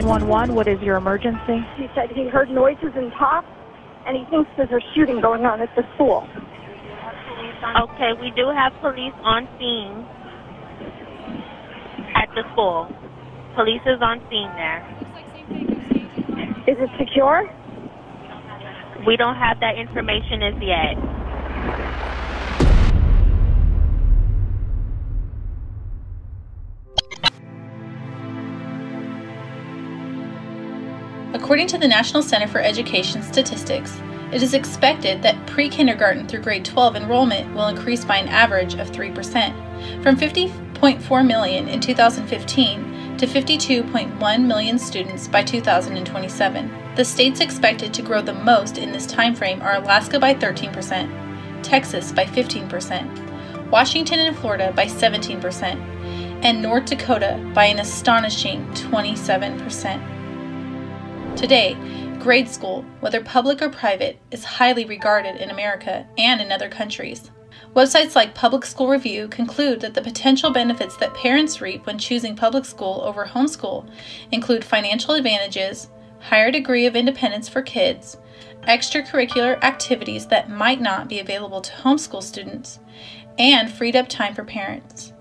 911, what is your emergency? He said he heard noises and talk, and he thinks there's a shooting going on at the school. Okay, we do have police on scene at the school. Police is on scene there. Is it secure? We don't have that information as yet. According to the National Center for Education Statistics, it is expected that pre kindergarten through grade 12 enrollment will increase by an average of 3%, from 50.4 million in 2015 to 52.1 million students by 2027. The states expected to grow the most in this timeframe are Alaska by 13%, Texas by 15%, Washington and Florida by 17%, and North Dakota by an astonishing 27%. Today, grade school, whether public or private, is highly regarded in America and in other countries. Websites like Public School Review conclude that the potential benefits that parents reap when choosing public school over homeschool include financial advantages, higher degree of independence for kids, extracurricular activities that might not be available to homeschool students, and freed up time for parents.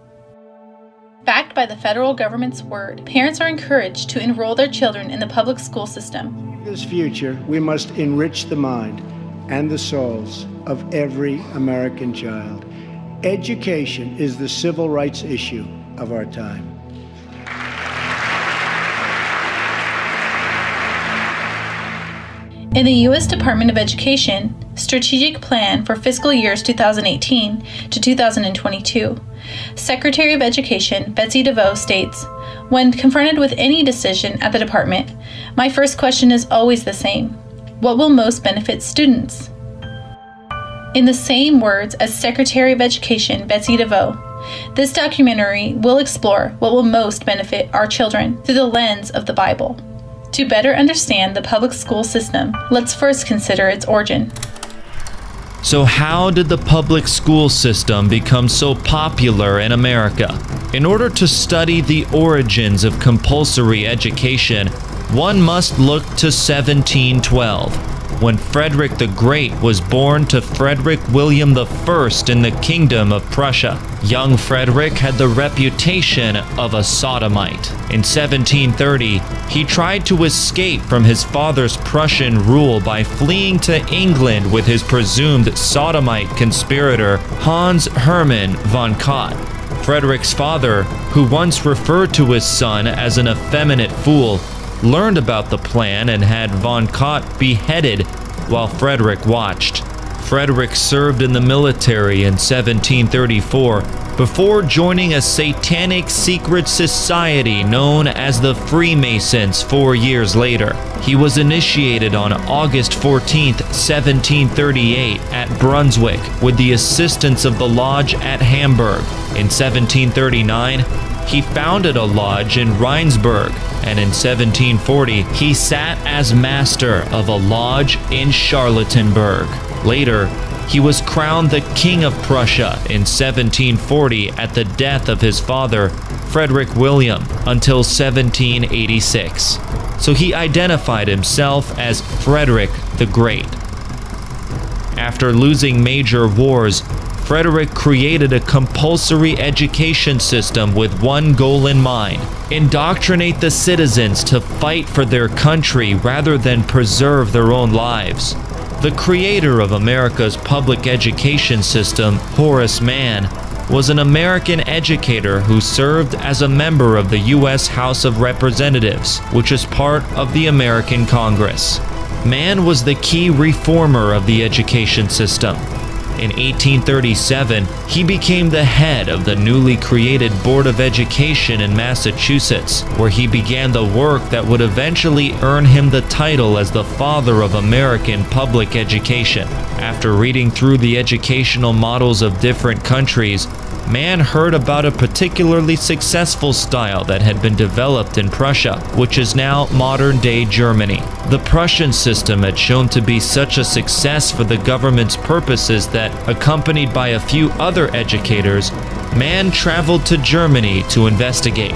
Backed by the federal government's word, parents are encouraged to enroll their children in the public school system. This future, we must enrich the mind and the souls of every American child. Education is the civil rights issue of our time. In the U.S. Department of Education Strategic Plan for fiscal years 2018 to 2022, Secretary of Education Betsy DeVos states When confronted with any decision at the department, my first question is always the same What will most benefit students? In the same words as Secretary of Education Betsy DeVos, this documentary will explore what will most benefit our children through the lens of the Bible. To better understand the public school system, let's first consider its origin. So, how did the public school system become so popular in America? In order to study the origins of compulsory education, one must look to 1712 when Frederick the Great was born to Frederick William I in the Kingdom of Prussia. Young Frederick had the reputation of a sodomite. In 1730, he tried to escape from his father's Prussian rule by fleeing to England with his presumed sodomite conspirator Hans Hermann von Katt. Frederick's father, who once referred to his son as an effeminate fool, learned about the plan and had von Katt beheaded while Frederick watched. Frederick served in the military in 1734 before joining a satanic secret society known as the Freemasons four years later. He was initiated on August 14, 1738, at Brunswick with the assistance of the lodge at Hamburg. In 1739, he founded a lodge in Rheinsberg, and in 1740 he sat as master of a lodge in Charlottenburg. Later, he was crowned the King of Prussia in 1740 at the death of his father, Frederick William, until 1786. So he identified himself as Frederick the Great. After losing major wars, Frederick created a compulsory education system with one goal in mind indoctrinate the citizens to fight for their country rather than preserve their own lives. The creator of America's public education system, Horace Mann, was an American educator who served as a member of the U.S. House of Representatives, which is part of the American Congress. Mann was the key reformer of the education system. In 1837, he became the head of the newly created Board of Education in Massachusetts, where he began the work that would eventually earn him the title as the father of American public education. After reading through the educational models of different countries, Mann heard about a particularly successful style that had been developed in Prussia, which is now modern day Germany. The Prussian system had shown to be such a success for the government's purposes that, accompanied by a few other educators, Mann traveled to Germany to investigate.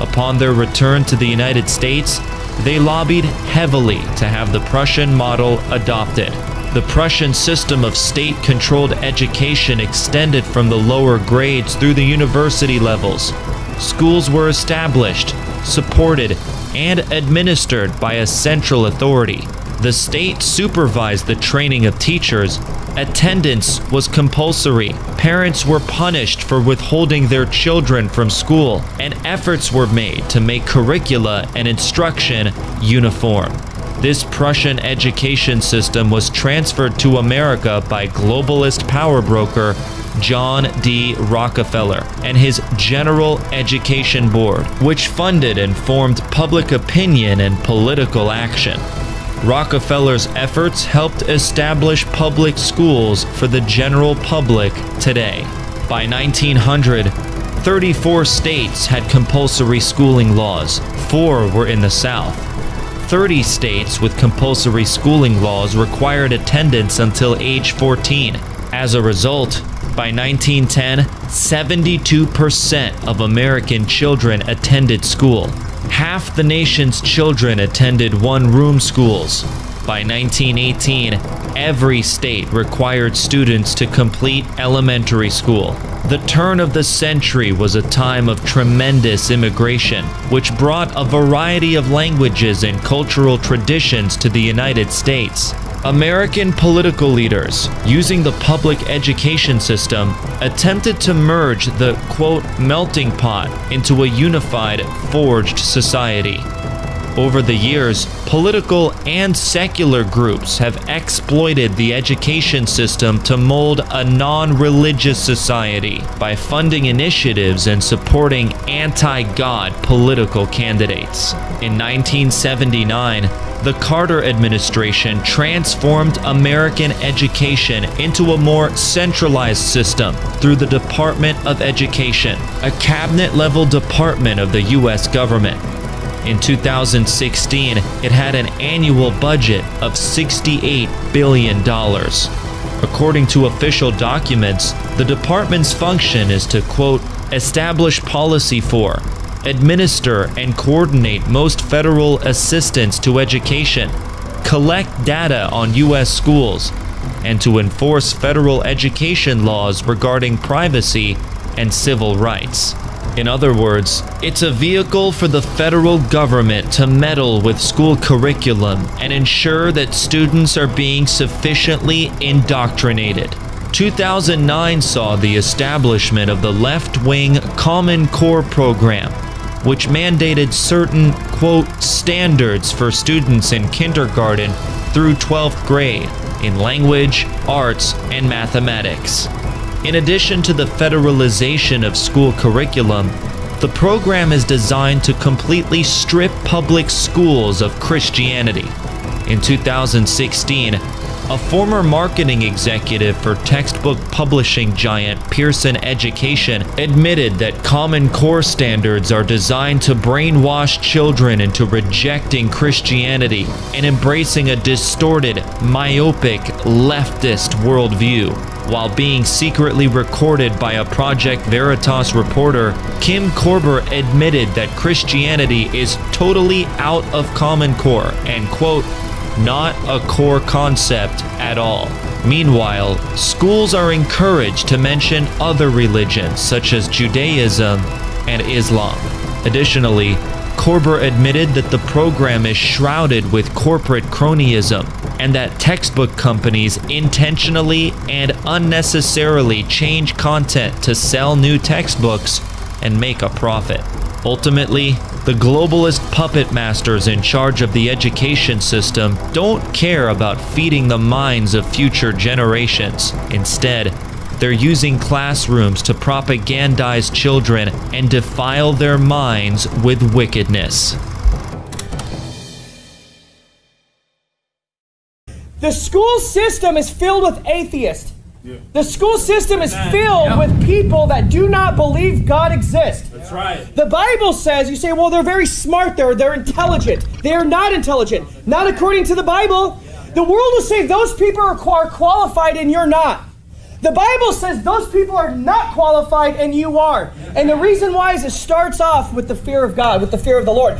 Upon their return to the United States, they lobbied heavily to have the Prussian model adopted. The Prussian system of state controlled education extended from the lower grades through the university levels. Schools were established, supported, and administered by a central authority. The state supervised the training of teachers. Attendance was compulsory. Parents were punished for withholding their children from school, and efforts were made to make curricula and instruction uniform. This Prussian education system was transferred to America by globalist power broker John D. Rockefeller and his General Education Board, which funded and formed public opinion and political action. Rockefeller's efforts helped establish public schools for the general public today. By 1900, 34 states had compulsory schooling laws, four were in the South. 30 states with compulsory schooling laws required attendance until age 14. As a result, by 1910, 72% of American children attended school. Half the nation's children attended one room schools. By 1918, every state required students to complete elementary school. The turn of the century was a time of tremendous immigration, which brought a variety of languages and cultural traditions to the United States. American political leaders, using the public education system, attempted to merge the quote melting pot into a unified, forged society. Over the years, political and secular groups have exploited the education system to mold a non religious society by funding initiatives and supporting anti God political candidates. In 1979, the Carter administration transformed American education into a more centralized system through the Department of Education, a cabinet level department of the U.S. government. In 2016, it had an annual budget of $68 billion. According to official documents, the department's function is to, quote, establish policy for, administer, and coordinate most federal assistance to education, collect data on U.S. schools, and to enforce federal education laws regarding privacy and civil rights. In other words, it's a vehicle for the federal government to meddle with school curriculum and ensure that students are being sufficiently indoctrinated. 2009 saw the establishment of the left wing Common Core program, which mandated certain, quote, standards for students in kindergarten through 12th grade in language, arts, and mathematics. In addition to the federalization of school curriculum, the program is designed to completely strip public schools of Christianity. In 2016, a former marketing executive for textbook publishing giant Pearson Education admitted that Common Core standards are designed to brainwash children into rejecting Christianity and embracing a distorted, myopic, leftist worldview. While being secretly recorded by a Project Veritas reporter, Kim Korber admitted that Christianity is totally out of Common Core and, quote, not a core concept at all. Meanwhile, schools are encouraged to mention other religions such as Judaism and Islam. Additionally, Korber admitted that the program is shrouded with corporate cronyism and that textbook companies intentionally and unnecessarily change content to sell new textbooks and make a profit. Ultimately, the globalist puppet masters in charge of the education system don't care about feeding the minds of future generations. Instead, they're using classrooms to propagandize children and defile their minds with wickedness. The school system is filled with atheists. The school system is filled with people that do not believe God exists. That's right. The Bible says, you say, well, they're very smart, they're, they're intelligent. They are not intelligent. Not according to the Bible. The world will say those people are, are qualified and you're not. The Bible says those people are not qualified and you are. And the reason why is it starts off with the fear of God, with the fear of the Lord.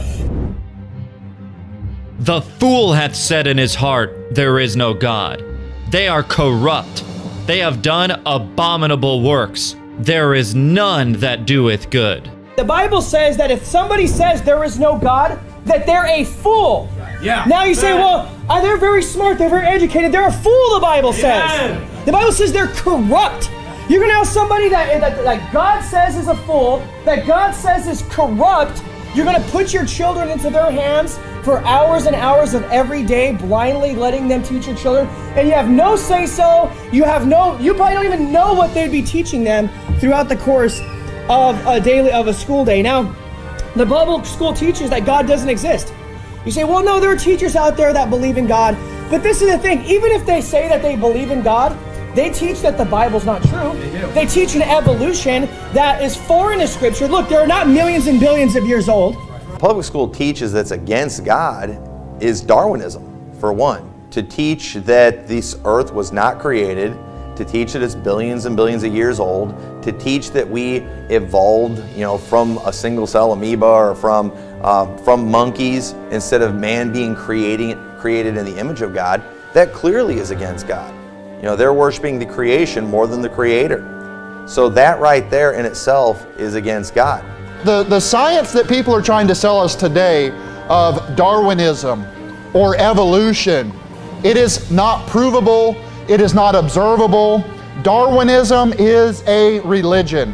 The fool hath said in his heart, There is no God. They are corrupt. They have done abominable works. There is none that doeth good. The Bible says that if somebody says there is no God, that they're a fool. Yeah. Now you say, well, uh, they're very smart, they're very educated, they're a fool, the Bible says. Yeah. The Bible says they're corrupt. You're going to have somebody that, that, that God says is a fool, that God says is corrupt. You're going to put your children into their hands for hours and hours of every day, blindly letting them teach your children, and you have no say so. You have no, you probably don't even know what they'd be teaching them throughout the course of a daily, of a school day. Now, the Bible school teaches that God doesn't exist. You say, well, no, there are teachers out there that believe in God. But this is the thing even if they say that they believe in God, they teach that the Bible's not true. They, they teach an evolution that is foreign to Scripture. Look, they're not millions and billions of years old. Public school teaches that's against God is Darwinism, for one. To teach that this earth was not created, to teach that it's billions and billions of years old, to teach that we evolved, you know, from a single cell amoeba or from uh, from monkeys instead of man being creating created in the image of God, that clearly is against God. You know, they're worshiping the creation more than the creator. So that right there in itself is against God. The, the science that people are trying to sell us today of Darwinism or evolution, it is not provable, it is not observable. Darwinism is a religion.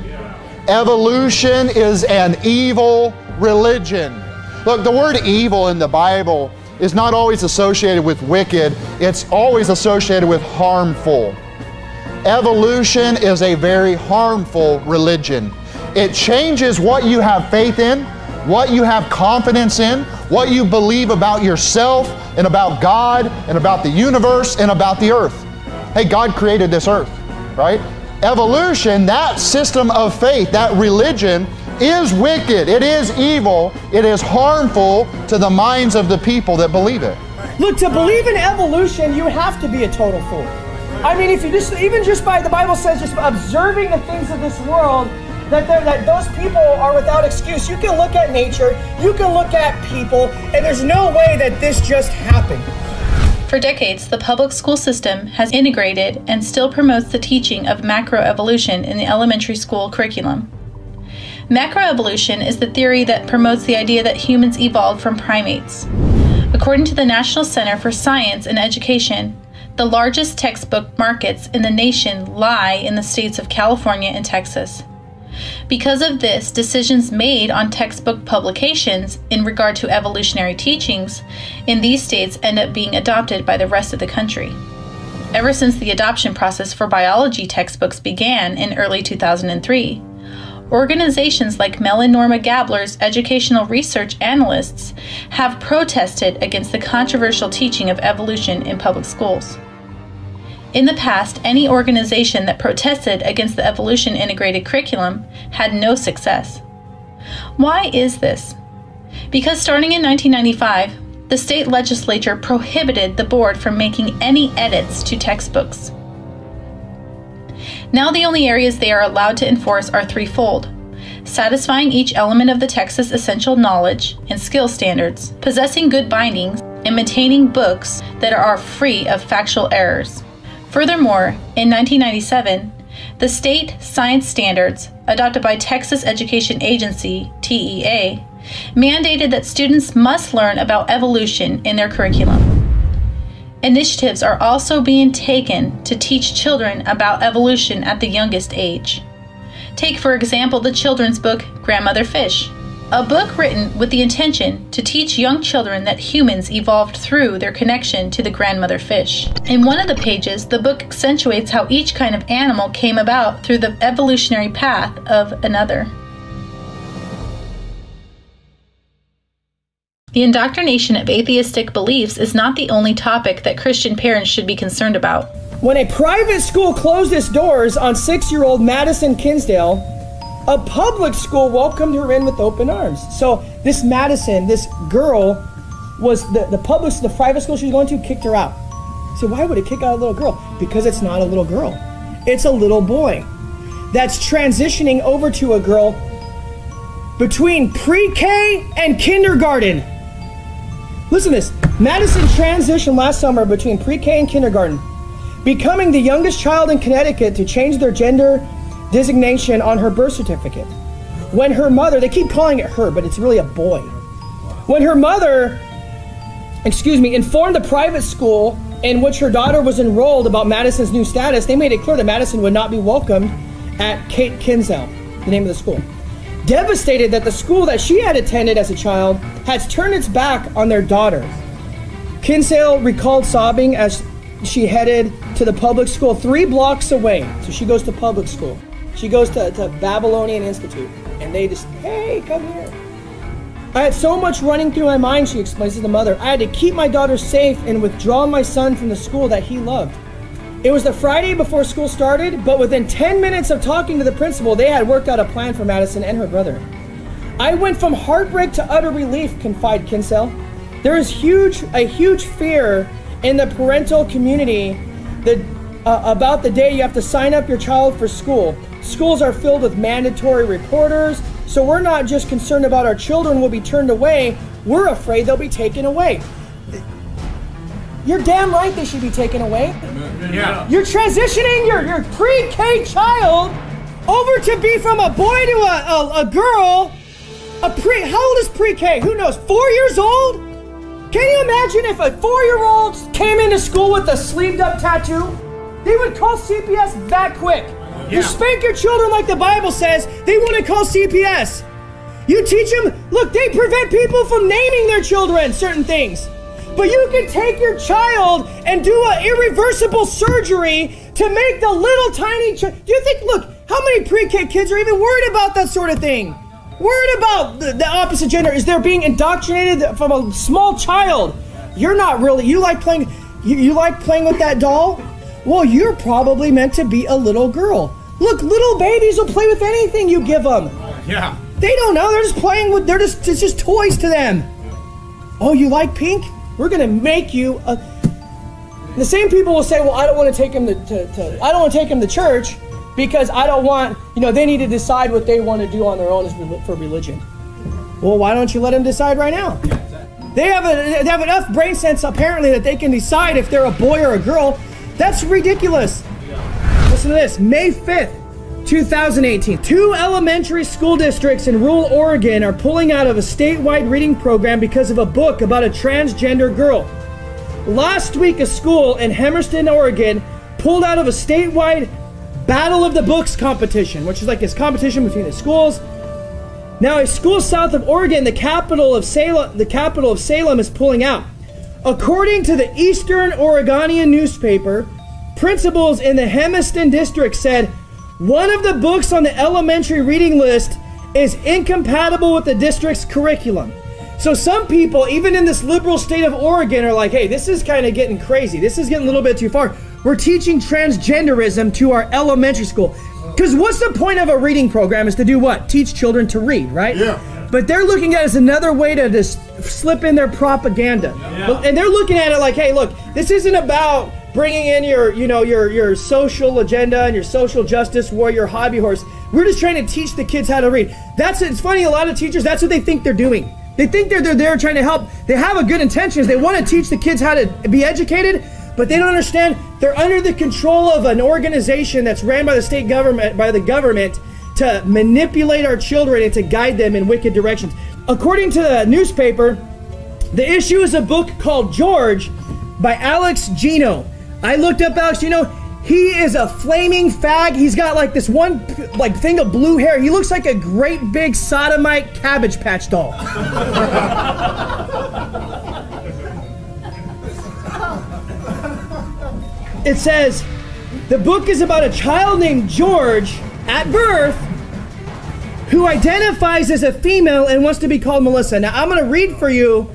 Evolution is an evil religion. Look, the word evil in the Bible is not always associated with wicked, it's always associated with harmful. Evolution is a very harmful religion. It changes what you have faith in, what you have confidence in, what you believe about yourself and about God and about the universe and about the earth. Hey, God created this earth, right? Evolution, that system of faith, that religion, is wicked, it is evil, it is harmful to the minds of the people that believe it. Look, to believe in evolution, you have to be a total fool. I mean, if you just, even just by, the Bible says, just observing the things of this world, that, that those people are without excuse. You can look at nature, you can look at people, and there's no way that this just happened. For decades, the public school system has integrated and still promotes the teaching of macroevolution in the elementary school curriculum. Macroevolution is the theory that promotes the idea that humans evolved from primates. According to the National Center for Science and Education, the largest textbook markets in the nation lie in the states of California and Texas. Because of this, decisions made on textbook publications in regard to evolutionary teachings in these states end up being adopted by the rest of the country. Ever since the adoption process for biology textbooks began in early 2003, organizations like Mel and Norma Gabler's educational research analysts have protested against the controversial teaching of evolution in public schools. In the past, any organization that protested against the evolution integrated curriculum had no success. Why is this? Because starting in 1995, the state legislature prohibited the board from making any edits to textbooks. Now, the only areas they are allowed to enforce are threefold satisfying each element of the Texas essential knowledge and skill standards, possessing good bindings, and maintaining books that are free of factual errors. Furthermore, in 1997, the state science standards, adopted by Texas Education Agency, TEA, mandated that students must learn about evolution in their curriculum. Initiatives are also being taken to teach children about evolution at the youngest age. Take, for example, the children's book Grandmother Fish, a book written with the intention to teach young children that humans evolved through their connection to the grandmother fish. In one of the pages, the book accentuates how each kind of animal came about through the evolutionary path of another. The indoctrination of atheistic beliefs is not the only topic that Christian parents should be concerned about. When a private school closed its doors on six year old Madison Kinsdale, a public school welcomed her in with open arms. So this Madison, this girl, was the, the public, the private school she was going to kicked her out. So why would it kick out a little girl? Because it's not a little girl. It's a little boy that's transitioning over to a girl between pre K and kindergarten. Listen to this Madison transitioned last summer between pre K and kindergarten, becoming the youngest child in Connecticut to change their gender designation on her birth certificate. When her mother, they keep calling it her, but it's really a boy. When her mother, excuse me, informed the private school in which her daughter was enrolled about Madison's new status, they made it clear that Madison would not be welcomed at Kate Kinsell, the name of the school. Devastated that the school that she had attended as a child has turned its back on their daughter. Kinsale recalled sobbing as she headed to the public school three blocks away. So she goes to public school. She goes to, to Babylonian Institute. And they just, hey, come here. I had so much running through my mind, she explains to the mother. I had to keep my daughter safe and withdraw my son from the school that he loved. It was the Friday before school started, but within 10 minutes of talking to the principal, they had worked out a plan for Madison and her brother. I went from heartbreak to utter relief, confide Kinsell. There is huge, a huge fear in the parental community that, uh, about the day you have to sign up your child for school. Schools are filled with mandatory reporters, so we're not just concerned about our children will be turned away, we're afraid they'll be taken away. You're damn right they should be taken away. Yeah. You're transitioning your, your pre K child over to be from a boy to a, a, a girl. A pre, how old is pre K? Who knows? Four years old? Can you imagine if a four year old came into school with a sleeved up tattoo? They would call CPS that quick. You spank your children like the Bible says, they want to call CPS. You teach them, look, they prevent people from naming their children certain things. But you can take your child and do an irreversible surgery to make the little tiny child. Do you think, look, how many pre K kids are even worried about that sort of thing? Worried about the, the opposite gender? Is they're being indoctrinated from a small child? You're not really, you like playing, you, you like playing with that doll? Well, you're probably meant to be a little girl. Look, little babies will play with anything you give them. Yeah. They don't know. They're just playing with. They're just. It's just toys to them. Oh, you like pink? We're gonna make you a. The same people will say, "Well, I don't want to take him to, to, to I don't want to take him to church because I don't want. You know, they need to decide what they want to do on their own for religion." Well, why don't you let them decide right now? They have a, they have enough brain sense apparently that they can decide if they're a boy or a girl. That's ridiculous. Listen to this. May 5th, 2018. Two elementary school districts in rural Oregon are pulling out of a statewide reading program because of a book about a transgender girl. Last week, a school in Hermiston, Oregon, pulled out of a statewide Battle of the Books competition, which is like this competition between the schools. Now, a school south of Oregon, the capital of Salem, the capital of Salem, is pulling out. According to the Eastern Oregonian newspaper, principals in the Hermiston district said one of the books on the elementary reading list is incompatible with the district's curriculum. So some people, even in this liberal state of Oregon, are like, hey, this is kind of getting crazy. This is getting a little bit too far. We're teaching transgenderism to our elementary school. Because what's the point of a reading program is to do what? Teach children to read, right? Yeah. But they're looking at it as another way to just slip in their propaganda. Yeah. And they're looking at it like, hey, look, this isn't about bringing in your, you know, your your social agenda and your social justice warrior hobby horse. We're just trying to teach the kids how to read. That's it's funny. A lot of teachers, that's what they think they're doing. They think they're they're there trying to help. They have a good intentions. They want to teach the kids how to be educated, but they don't understand they're under the control of an organization that's ran by the state government by the government to manipulate our children and to guide them in wicked directions. According to the newspaper, the issue is a book called George by Alex Gino. I looked up Alex Gino. He is a flaming fag. He's got like this one like thing of blue hair. He looks like a great big sodomite cabbage patch doll. it says the book is about a child named George at birth who identifies as a female and wants to be called Melissa. Now I'm going to read for you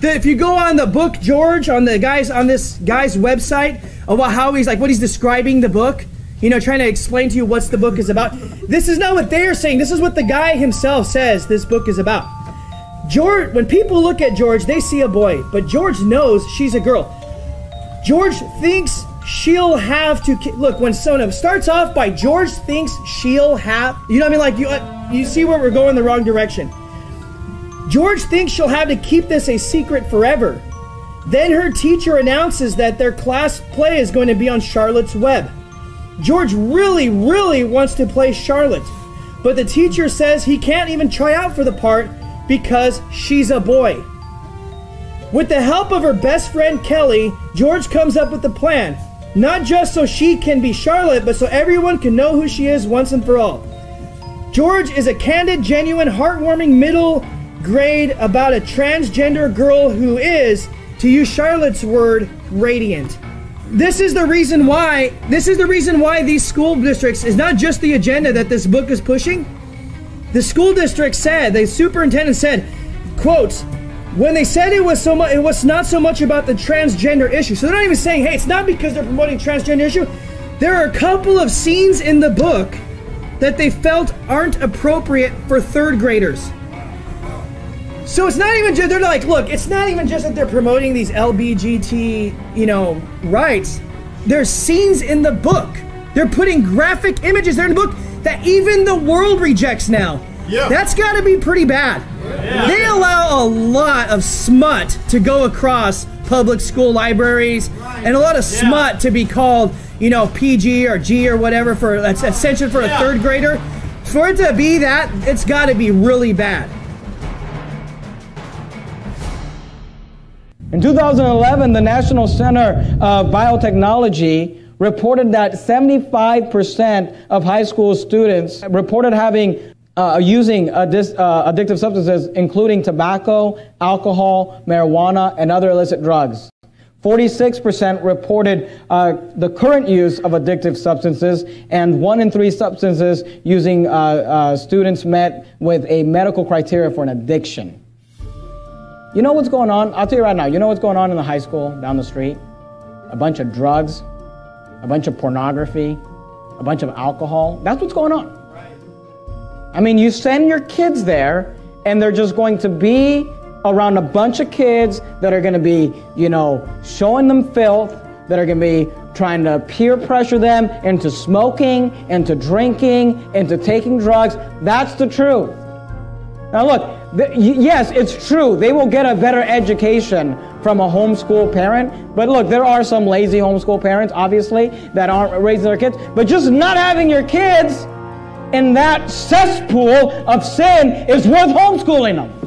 that if you go on the book George on the guys on this guy's website about how he's like what he's describing the book, you know, trying to explain to you what's the book is about. This is not what they are saying. This is what the guy himself says this book is about. George, when people look at George, they see a boy, but George knows she's a girl. George thinks she'll have to look when Sona starts off by George thinks she'll have you know what I mean like you uh, you see where we're going the wrong direction. George thinks she'll have to keep this a secret forever. Then her teacher announces that their class play is going to be on Charlotte's Web. George really, really wants to play Charlotte, but the teacher says he can't even try out for the part because she's a boy. With the help of her best friend Kelly, George comes up with a plan. Not just so she can be Charlotte, but so everyone can know who she is once and for all. George is a candid, genuine, heartwarming middle grade about a transgender girl who is, to use Charlotte's word, radiant. This is the reason why this is the reason why these school districts is not just the agenda that this book is pushing. The school district said, the superintendent said, quotes, when they said it was so much, it was not so much about the transgender issue. So they're not even saying, hey, it's not because they're promoting transgender issue. There are a couple of scenes in the book that they felt aren't appropriate for third graders. So it's not even just they're like, look, it's not even just that they're promoting these LBGT, you know, rights. There's scenes in the book. They're putting graphic images there in the book that even the world rejects now. Yeah. That's got to be pretty bad. They allow a lot of smut to go across public school libraries and a lot of smut to be called, you know, PG or G or whatever for that's essential for a third grader. For it to be that, it's got to be really bad. In 2011, the National Center of Biotechnology reported that 75% of high school students reported having uh, using uh, addictive substances, including tobacco, alcohol, marijuana, and other illicit drugs. 46% reported uh, the current use of addictive substances, and one in three substances using uh, uh, students met with a medical criteria for an addiction. You know what's going on? I'll tell you right now. You know what's going on in the high school down the street? A bunch of drugs, a bunch of pornography, a bunch of alcohol. That's what's going on. I mean, you send your kids there, and they're just going to be around a bunch of kids that are going to be, you know, showing them filth, that are going to be trying to peer pressure them into smoking, into drinking, into taking drugs. That's the truth. Now, look, th- y- yes, it's true. They will get a better education from a homeschool parent. But look, there are some lazy homeschool parents, obviously, that aren't raising their kids. But just not having your kids in that cesspool of sin is worth homeschooling them.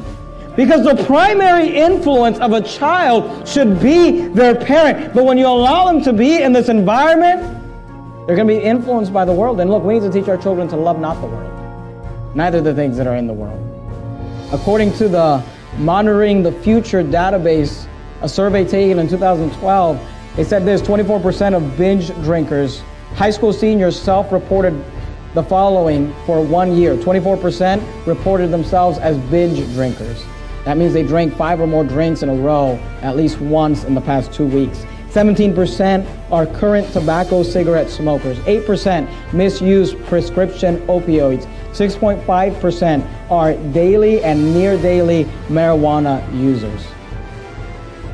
Because the primary influence of a child should be their parent. But when you allow them to be in this environment, they're going to be influenced by the world. And look, we need to teach our children to love not the world, neither the things that are in the world. According to the Monitoring the Future database, a survey taken in 2012, it said this 24% of binge drinkers, high school seniors, self reported the following for one year 24% reported themselves as binge drinkers. That means they drank five or more drinks in a row at least once in the past two weeks. 17% are current tobacco cigarette smokers. 8% misuse prescription opioids. 6.5% are daily and near daily marijuana users.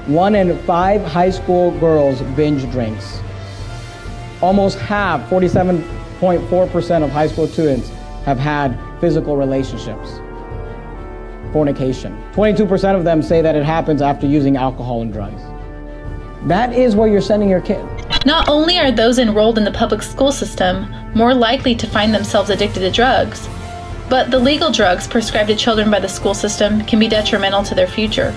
One in five high school girls binge drinks. Almost half, 47.4% of high school students, have had physical relationships. Fornication. 22% of them say that it happens after using alcohol and drugs. That is where you're sending your kid. Not only are those enrolled in the public school system more likely to find themselves addicted to drugs, but the legal drugs prescribed to children by the school system can be detrimental to their future.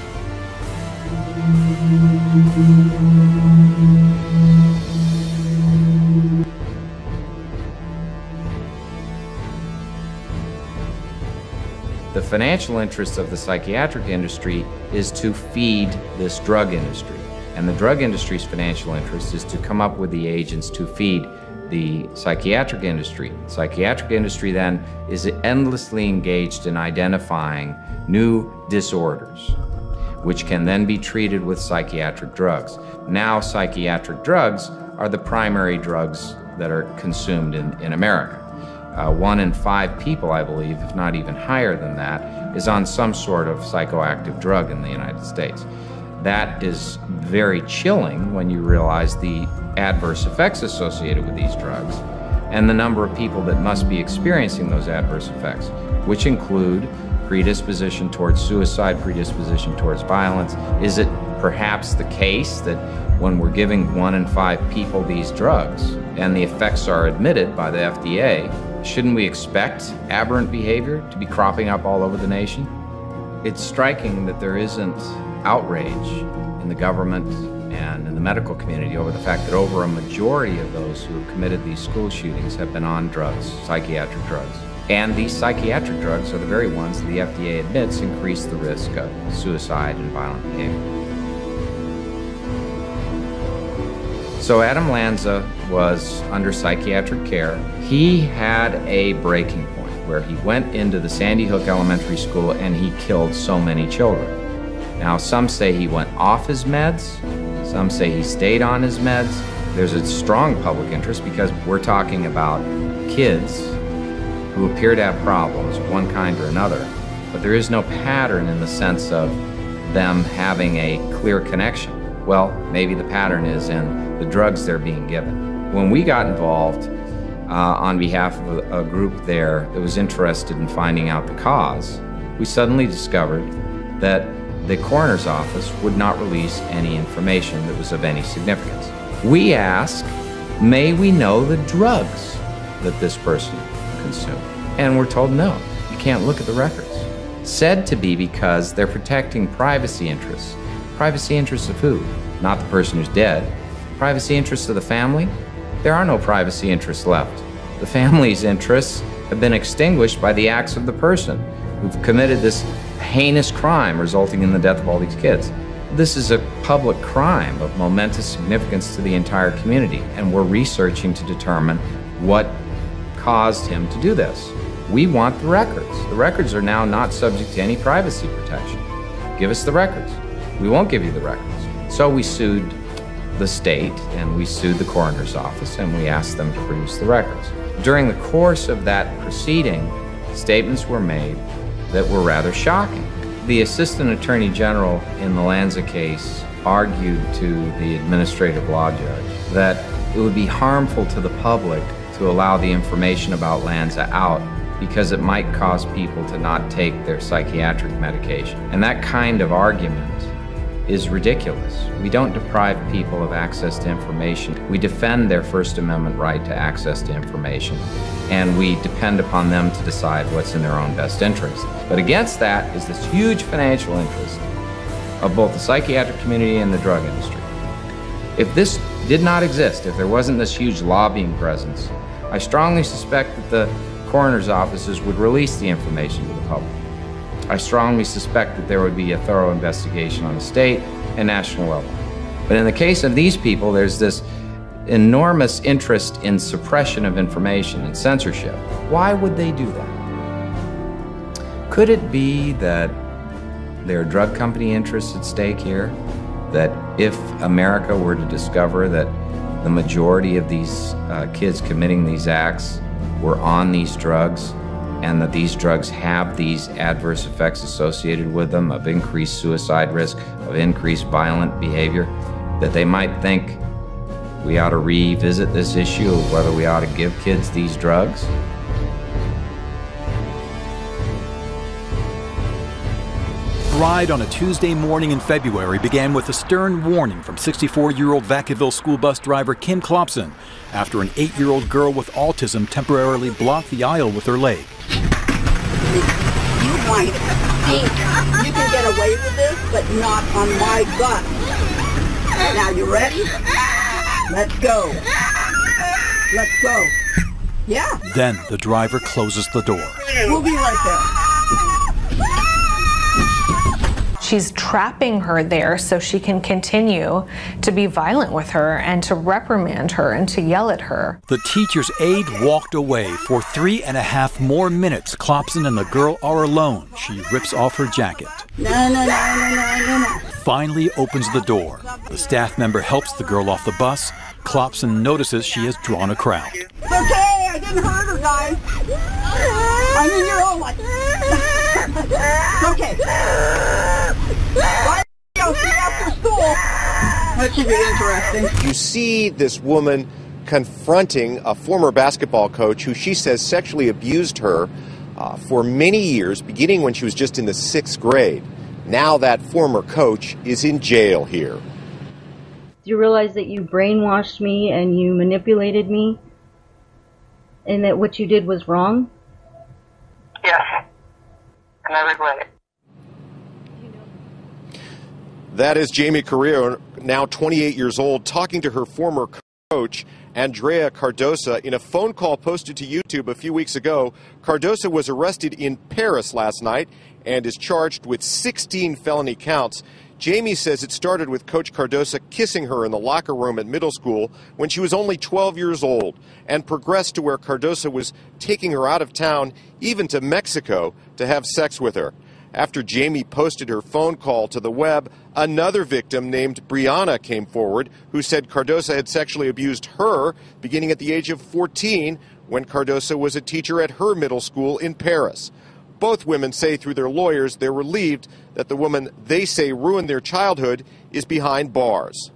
The financial interest of the psychiatric industry is to feed this drug industry. And the drug industry's financial interest is to come up with the agents to feed the psychiatric industry. Psychiatric industry then is endlessly engaged in identifying new disorders, which can then be treated with psychiatric drugs. Now, psychiatric drugs are the primary drugs that are consumed in, in America. Uh, one in five people, I believe, if not even higher than that, is on some sort of psychoactive drug in the United States. That is very chilling when you realize the adverse effects associated with these drugs and the number of people that must be experiencing those adverse effects, which include predisposition towards suicide, predisposition towards violence. Is it perhaps the case that when we're giving one in five people these drugs and the effects are admitted by the FDA, shouldn't we expect aberrant behavior to be cropping up all over the nation? It's striking that there isn't outrage in the government and in the medical community over the fact that over a majority of those who have committed these school shootings have been on drugs, psychiatric drugs. And these psychiatric drugs are the very ones the FDA admits increase the risk of suicide and violent behavior. So Adam Lanza was under psychiatric care. He had a breaking point where he went into the Sandy Hook Elementary School and he killed so many children. Now, some say he went off his meds, some say he stayed on his meds. There's a strong public interest because we're talking about kids who appear to have problems one kind or another, but there is no pattern in the sense of them having a clear connection. Well, maybe the pattern is in the drugs they're being given. When we got involved uh, on behalf of a, a group there that was interested in finding out the cause, we suddenly discovered that the coroner's office would not release any information that was of any significance. We ask, may we know the drugs that this person consumed? And we're told no, you can't look at the records. Said to be because they're protecting privacy interests. Privacy interests of who? Not the person who's dead. Privacy interests of the family? There are no privacy interests left. The family's interests have been extinguished by the acts of the person who've committed this heinous crime resulting in the death of all these kids. This is a public crime of momentous significance to the entire community, and we're researching to determine what caused him to do this. We want the records. The records are now not subject to any privacy protection. Give us the records. We won't give you the records. So we sued the state and we sued the coroner's office and we asked them to produce the records. During the course of that proceeding, statements were made that were rather shocking. The Assistant Attorney General in the Lanza case argued to the administrative law judge that it would be harmful to the public to allow the information about Lanza out because it might cause people to not take their psychiatric medication. And that kind of argument is ridiculous. We don't deprive people of access to information. We defend their First Amendment right to access to information, and we depend upon them to decide what's in their own best interest. But against that is this huge financial interest of both the psychiatric community and the drug industry. If this did not exist, if there wasn't this huge lobbying presence, I strongly suspect that the coroner's offices would release the information to the public. I strongly suspect that there would be a thorough investigation on the state and national level. But in the case of these people, there's this enormous interest in suppression of information and censorship. Why would they do that? Could it be that there are drug company interests at stake here? That if America were to discover that the majority of these uh, kids committing these acts were on these drugs, and that these drugs have these adverse effects associated with them of increased suicide risk, of increased violent behavior, that they might think we ought to revisit this issue of whether we ought to give kids these drugs. ride on a Tuesday morning in February began with a stern warning from 64 year old Vacaville school bus driver Kim Klopson after an eight year old girl with autism temporarily blocked the aisle with her leg. You might think you can get away with this, but not on my bus. Now, you ready? Let's go. Let's go. Yeah. Then the driver closes the door. We'll be right there. She's trapping her there so she can continue to be violent with her and to reprimand her and to yell at her. The teacher's aide walked away. For three and a half more minutes, Klopson and the girl are alone. She rips off her jacket. No, no, no, no, no, no, no. Finally opens the door. The staff member helps the girl off the bus. Klopson notices she has drawn a crowd. It's okay, I didn't hurt her, guys. I mean, you're all like... okay. Bye, I'll see you after That should be interesting. You see this woman confronting a former basketball coach who she says sexually abused her uh, for many years, beginning when she was just in the sixth grade. Now that former coach is in jail here. Do you realize that you brainwashed me and you manipulated me? And that what you did was wrong? Yes. And I regret it. That is Jamie Carrillo, now 28 years old, talking to her former coach, Andrea Cardosa. In a phone call posted to YouTube a few weeks ago, Cardosa was arrested in Paris last night and is charged with 16 felony counts. Jamie says it started with Coach Cardosa kissing her in the locker room at middle school when she was only 12 years old and progressed to where Cardosa was taking her out of town, even to Mexico, to have sex with her. After Jamie posted her phone call to the web, another victim named Brianna came forward who said Cardosa had sexually abused her beginning at the age of 14 when Cardosa was a teacher at her middle school in Paris. Both women say through their lawyers they're relieved that the woman they say ruined their childhood is behind bars.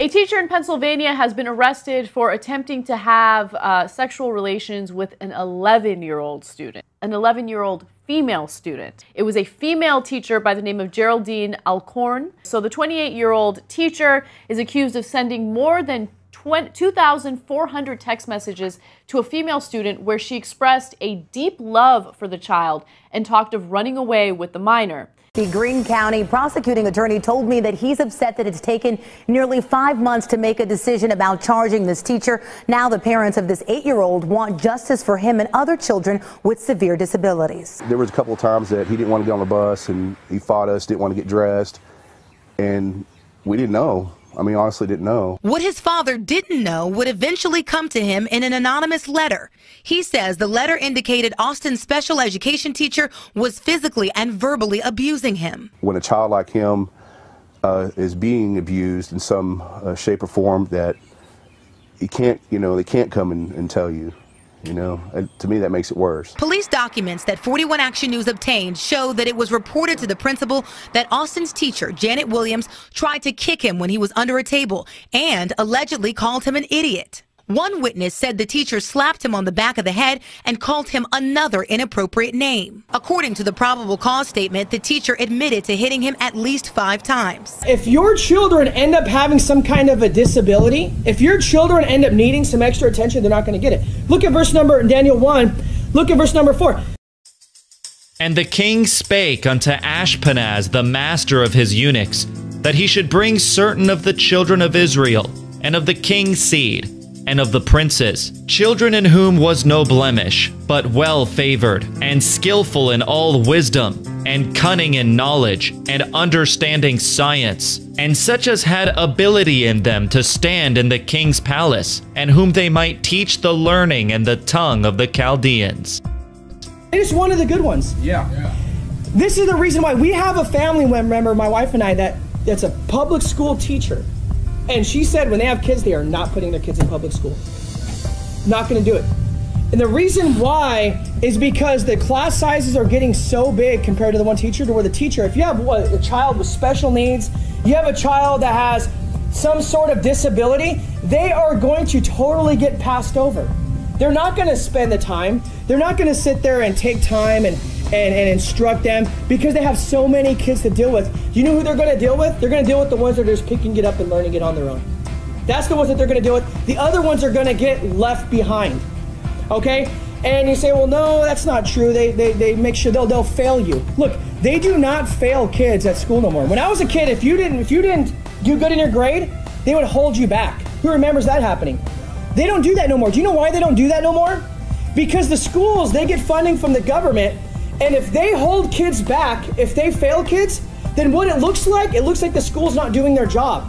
A teacher in Pennsylvania has been arrested for attempting to have uh, sexual relations with an 11 year old student, an 11 year old female student. It was a female teacher by the name of Geraldine Alcorn. So the 28 year old teacher is accused of sending more than 2,400 text messages to a female student where she expressed a deep love for the child and talked of running away with the minor. The Greene County prosecuting attorney told me that he's upset that it's taken nearly five months to make a decision about charging this teacher. Now the parents of this eight-year-old want justice for him and other children with severe disabilities. There was a couple of times that he didn't want to get on the bus and he fought us, didn't want to get dressed, and we didn't know. I mean, honestly, didn't know. What his father didn't know would eventually come to him in an anonymous letter. He says the letter indicated Austin's special education teacher was physically and verbally abusing him. When a child like him uh, is being abused in some uh, shape or form, that he can't, you know, they can't come and, and tell you. You know, uh, to me, that makes it worse. Police documents that 41 Action News obtained show that it was reported to the principal that Austin's teacher, Janet Williams, tried to kick him when he was under a table and allegedly called him an idiot. One witness said the teacher slapped him on the back of the head and called him another inappropriate name. According to the probable cause statement, the teacher admitted to hitting him at least five times. If your children end up having some kind of a disability, if your children end up needing some extra attention, they're not going to get it. Look at verse number Daniel 1. Look at verse number 4. And the king spake unto Ashpenaz, the master of his eunuchs, that he should bring certain of the children of Israel, and of the king's seed, and of the princes, children in whom was no blemish, but well favored, and skillful in all wisdom, and cunning in knowledge, and understanding science, and such as had ability in them to stand in the king's palace, and whom they might teach the learning and the tongue of the Chaldeans. It's one of the good ones. Yeah. This is the reason why we have a family member, my wife and I, that that's a public school teacher. And she said when they have kids, they are not putting their kids in public school. Not going to do it. And the reason why is because the class sizes are getting so big compared to the one teacher to where the teacher, if you have a child with special needs, you have a child that has some sort of disability, they are going to totally get passed over. They're not going to spend the time. They're not going to sit there and take time and, and, and instruct them because they have so many kids to deal with. You know who they're going to deal with? They're going to deal with the ones that are just picking it up and learning it on their own. That's the ones that they're going to deal with. The other ones are going to get left behind. Okay? And you say, well, no, that's not true. They, they, they make sure they'll, they'll fail you. Look, they do not fail kids at school no more. When I was a kid, if you didn't, if you didn't do good in your grade, they would hold you back. Who remembers that happening? They don't do that no more. Do you know why they don't do that no more? Because the schools, they get funding from the government, and if they hold kids back, if they fail kids, then what it looks like, it looks like the school's not doing their job.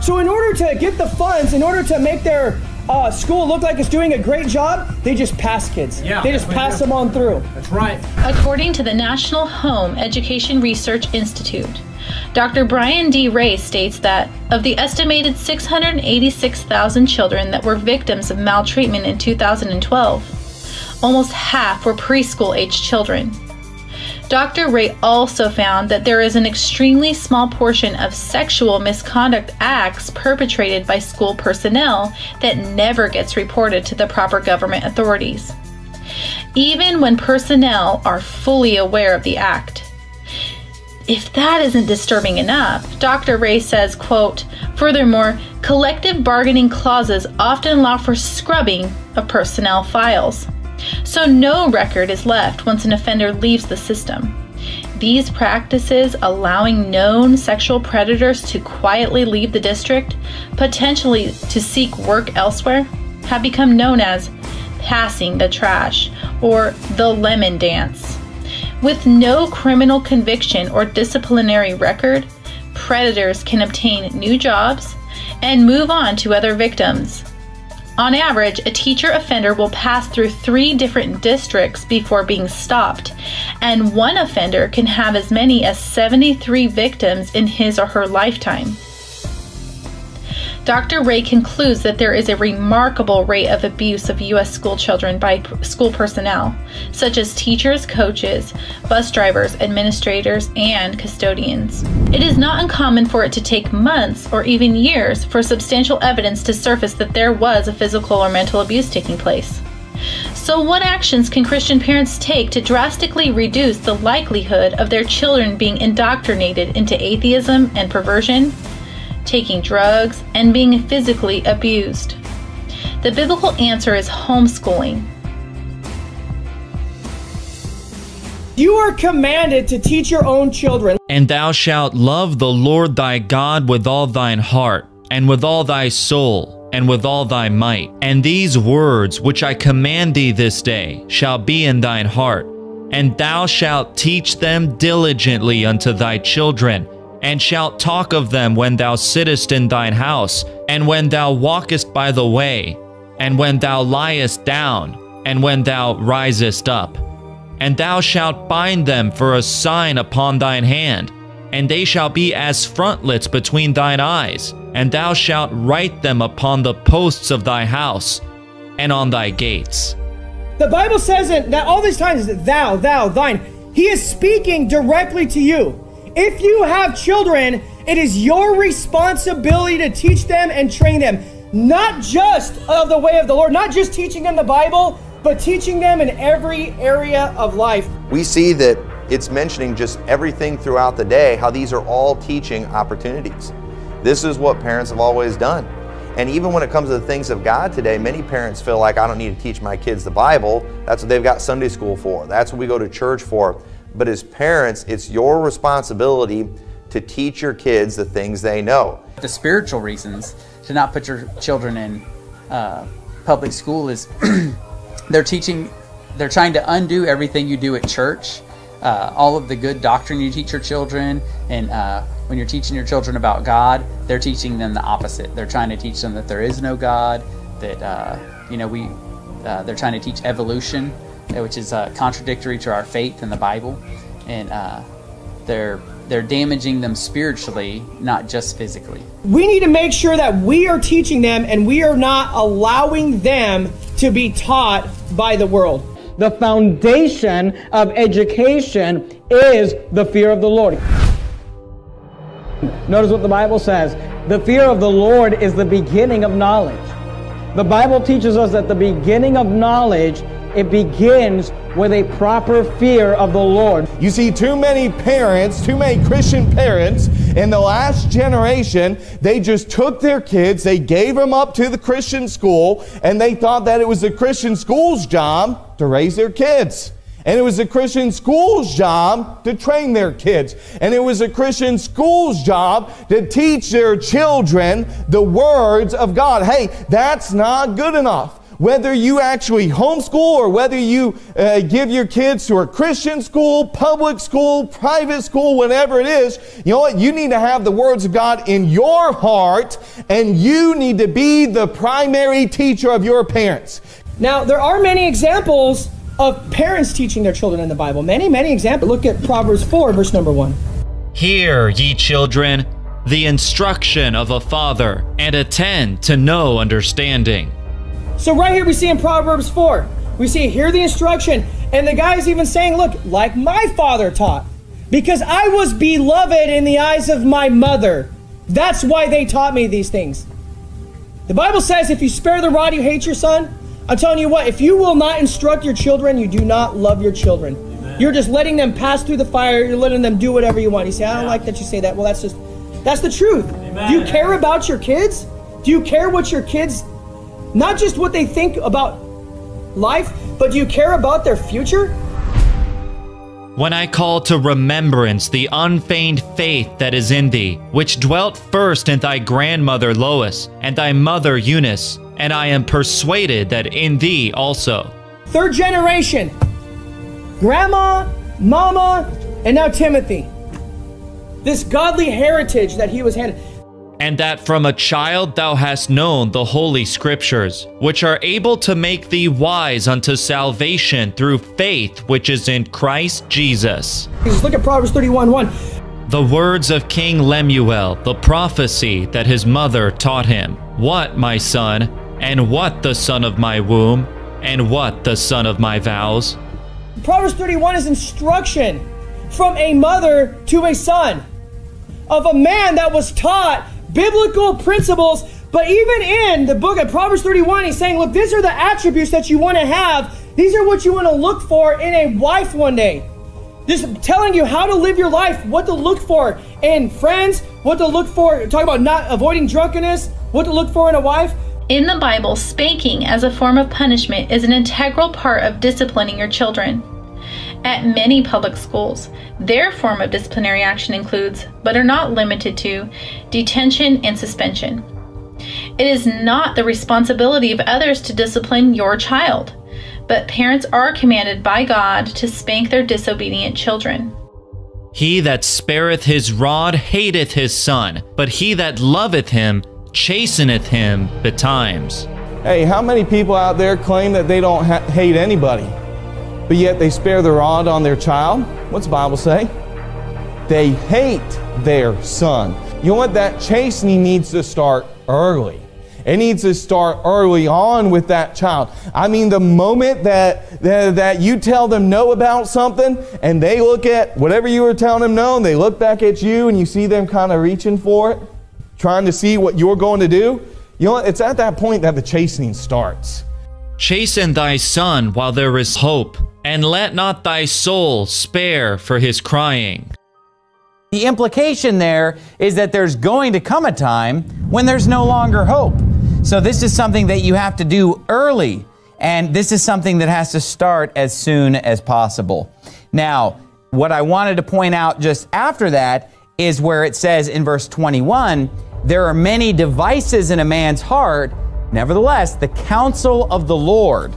So in order to get the funds, in order to make their uh, school look like it's doing a great job, they just pass kids. Yeah, they just pass them on through. That's right. According to the National Home Education Research Institute, Dr. Brian D. Ray states that of the estimated 686,000 children that were victims of maltreatment in 2012, almost half were preschool aged children. Dr. Ray also found that there is an extremely small portion of sexual misconduct acts perpetrated by school personnel that never gets reported to the proper government authorities, even when personnel are fully aware of the act. If that isn't disturbing enough, Dr. Ray says, quote, furthermore, collective bargaining clauses often allow for scrubbing of personnel files. So no record is left once an offender leaves the system. These practices, allowing known sexual predators to quietly leave the district, potentially to seek work elsewhere, have become known as passing the trash or the lemon dance. With no criminal conviction or disciplinary record, predators can obtain new jobs and move on to other victims. On average, a teacher offender will pass through three different districts before being stopped, and one offender can have as many as 73 victims in his or her lifetime. Dr. Ray concludes that there is a remarkable rate of abuse of U.S. school children by school personnel, such as teachers, coaches, bus drivers, administrators, and custodians. It is not uncommon for it to take months or even years for substantial evidence to surface that there was a physical or mental abuse taking place. So, what actions can Christian parents take to drastically reduce the likelihood of their children being indoctrinated into atheism and perversion? Taking drugs, and being physically abused? The biblical answer is homeschooling. You are commanded to teach your own children. And thou shalt love the Lord thy God with all thine heart, and with all thy soul, and with all thy might. And these words which I command thee this day shall be in thine heart, and thou shalt teach them diligently unto thy children and shalt talk of them when thou sittest in thine house, and when thou walkest by the way, and when thou liest down, and when thou risest up. And thou shalt bind them for a sign upon thine hand, and they shall be as frontlets between thine eyes, and thou shalt write them upon the posts of thy house and on thy gates. The Bible says it that all these times thou, thou, thine. He is speaking directly to you. If you have children, it is your responsibility to teach them and train them, not just of the way of the Lord, not just teaching them the Bible, but teaching them in every area of life. We see that it's mentioning just everything throughout the day, how these are all teaching opportunities. This is what parents have always done. And even when it comes to the things of God today, many parents feel like I don't need to teach my kids the Bible. That's what they've got Sunday school for. That's what we go to church for. But as parents, it's your responsibility to teach your kids the things they know. The spiritual reasons to not put your children in uh, public school is they're teaching, they're trying to undo everything you do at church, uh, all of the good doctrine you teach your children, and uh, when you're teaching your children about God, they're teaching them the opposite. They're trying to teach them that there is no God, that uh, you know we, uh, they're trying to teach evolution which is uh, contradictory to our faith in the Bible, and uh, they're they're damaging them spiritually, not just physically. We need to make sure that we are teaching them and we are not allowing them to be taught by the world. The foundation of education is the fear of the Lord. Notice what the Bible says the fear of the Lord is the beginning of knowledge. The Bible teaches us that the beginning of knowledge it begins with a proper fear of the Lord. You see, too many parents, too many Christian parents in the last generation, they just took their kids, they gave them up to the Christian school, and they thought that it was the Christian school's job to raise their kids. And it was a Christian school's job to train their kids. And it was a Christian school's job to teach their children the words of God. Hey, that's not good enough whether you actually homeschool or whether you uh, give your kids to a Christian school, public school, private school, whatever it is, you know what? You need to have the words of God in your heart and you need to be the primary teacher of your parents. Now, there are many examples of parents teaching their children in the Bible. Many, many examples. Look at Proverbs 4, verse number 1. Hear, ye children, the instruction of a father, and attend to know understanding so right here we see in Proverbs 4, we see, hear the instruction And the guy's even saying, look, like my father taught, because I was beloved in the eyes of my mother. That's why they taught me these things. The Bible says if you spare the rod, you hate your son. I'm telling you what, if you will not instruct your children, you do not love your children. You're just letting them pass through the fire. You're letting them do whatever you want. You say, I don't like that you say that. Well, that's just, that's the truth. Do you care about your kids? Do you care what your kids, not just what they think about life, but do you care about their future? When I call to remembrance the unfeigned faith that is in thee, which dwelt first in thy grandmother Lois and thy mother Eunice, and I am persuaded that in thee also. Third generation. Grandma, mama, and now Timothy. This godly heritage that he was handed. And that from a child thou hast known the holy scriptures, which are able to make thee wise unto salvation through faith which is in Christ Jesus. Look at Proverbs 31 1. The words of King Lemuel, the prophecy that his mother taught him. What, my son, and what the son of my womb, and what the son of my vows? Proverbs 31 is instruction from a mother to a son of a man that was taught biblical principles. But even in the book of Proverbs 31, he's saying, look, these are the attributes that you want to have. These are what you want to look for in a wife one day. Just telling you how to live your life, what to look for in friends, what to look for, talk about not avoiding drunkenness, what to look for in a wife. In the Bible, spanking as a form of punishment is an integral part of disciplining your children. At many public schools, their form of disciplinary action includes, but are not limited to, detention and suspension. It is not the responsibility of others to discipline your child, but parents are commanded by God to spank their disobedient children. He that spareth his rod hateth his son, but he that loveth him chasteneth him betimes. Hey, how many people out there claim that they don't ha- hate anybody, but yet they spare the rod on their child? What's the Bible say? They hate their son. You know what? That chastening needs to start early. It needs to start early on with that child. I mean, the moment that, that, that you tell them no about something and they look at whatever you were telling them no and they look back at you and you see them kind of reaching for it, trying to see what you're going to do, you know? It's at that point that the chastening starts. Chasten thy son while there is hope, and let not thy soul spare for his crying. The implication there is that there's going to come a time when there's no longer hope. So, this is something that you have to do early, and this is something that has to start as soon as possible. Now, what I wanted to point out just after that is where it says in verse 21 there are many devices in a man's heart, nevertheless, the counsel of the Lord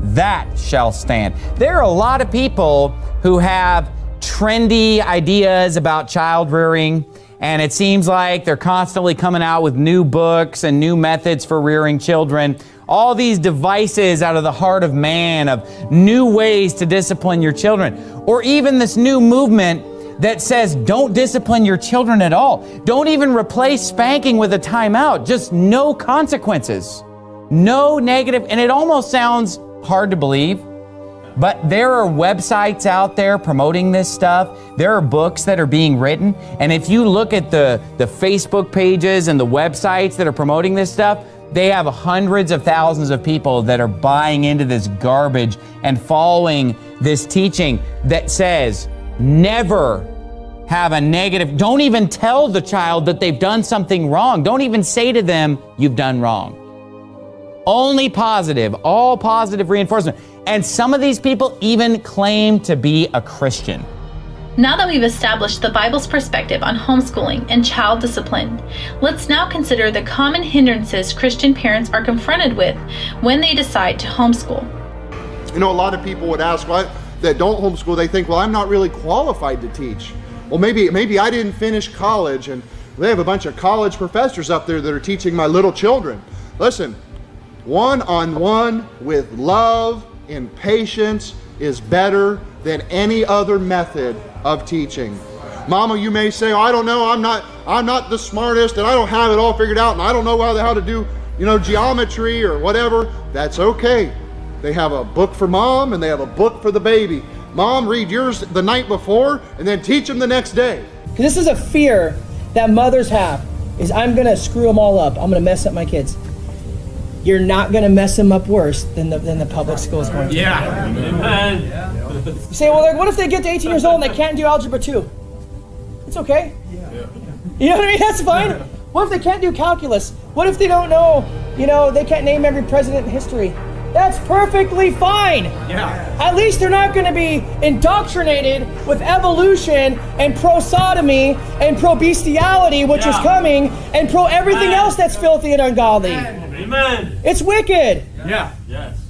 that shall stand. There are a lot of people who have trendy ideas about child rearing, and it seems like they're constantly coming out with new books and new methods for rearing children. All these devices out of the heart of man of new ways to discipline your children, or even this new movement that says don't discipline your children at all. Don't even replace spanking with a timeout, just no consequences, no negative. and it almost sounds hard to believe. But there are websites out there promoting this stuff. There are books that are being written. And if you look at the, the Facebook pages and the websites that are promoting this stuff, they have hundreds of thousands of people that are buying into this garbage and following this teaching that says never have a negative, don't even tell the child that they've done something wrong. Don't even say to them, you've done wrong. Only positive, all positive reinforcement. And some of these people even claim to be a Christian. Now that we've established the Bible's perspective on homeschooling and child discipline, let's now consider the common hindrances Christian parents are confronted with when they decide to homeschool. You know, a lot of people would ask, what that don't homeschool, they think, well, I'm not really qualified to teach. Well, maybe maybe I didn't finish college, and they have a bunch of college professors up there that are teaching my little children. Listen, one on one with love and patience is better than any other method of teaching. Mama, you may say, oh, I don't know, I'm not, I'm not the smartest and I don't have it all figured out and I don't know how, how to do, you know, geometry or whatever. That's okay. They have a book for mom and they have a book for the baby. Mom, read yours the night before and then teach them the next day. Because this is a fear that mothers have is I'm going to screw them all up. I'm going to mess up my kids. You're not going to mess them up worse than the, than the public schools going to. Yeah. You say, well, like, what if they get to 18 years old and they can't do algebra 2? It's okay. Yeah. You know what I mean? That's fine. What if they can't do calculus? What if they don't know, you know, they can't name every president in history? That's perfectly fine. Yeah. At least they're not going to be indoctrinated with evolution and pro sodomy and pro bestiality, which is coming, and pro everything else that's filthy and ungodly. Amen. It's wicked. Yeah. Yes.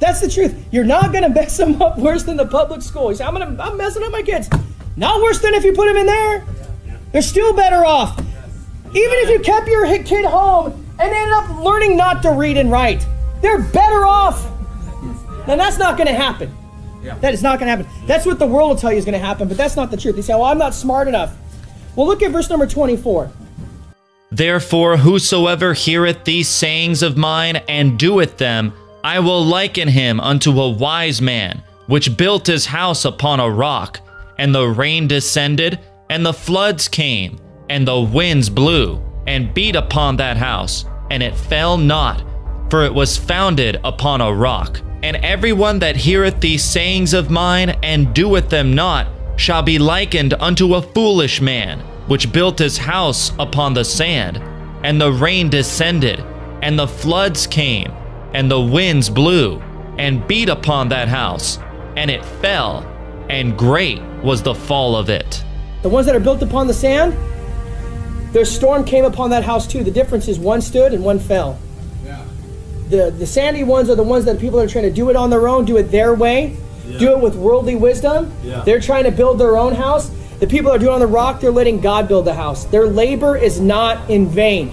That's the truth. You're not going to mess them up worse than the public school. You say, I'm, gonna, I'm messing up my kids. Not worse than if you put them in there. They're still better off. Even if you kept your kid home and ended up learning not to read and write, they're better off. Now, that's not going to happen. That is not going to happen. That's what the world will tell you is going to happen, but that's not the truth. They say, well, I'm not smart enough. Well, look at verse number 24. Therefore, whosoever heareth these sayings of mine and doeth them, I will liken him unto a wise man, which built his house upon a rock, and the rain descended, and the floods came, and the winds blew, and beat upon that house, and it fell not, for it was founded upon a rock. And everyone that heareth these sayings of mine and doeth them not shall be likened unto a foolish man, which built his house upon the sand. And the rain descended, and the floods came, and the winds blew, and beat upon that house, and it fell, and great was the fall of it. The ones that are built upon the sand, their storm came upon that house too. The difference is one stood and one fell. The, the sandy ones are the ones that people are trying to do it on their own, do it their way, do it with worldly wisdom. Yeah. They're trying to build their own house. The people that are doing it on the rock, they're letting God build the house. Their labor is not in vain.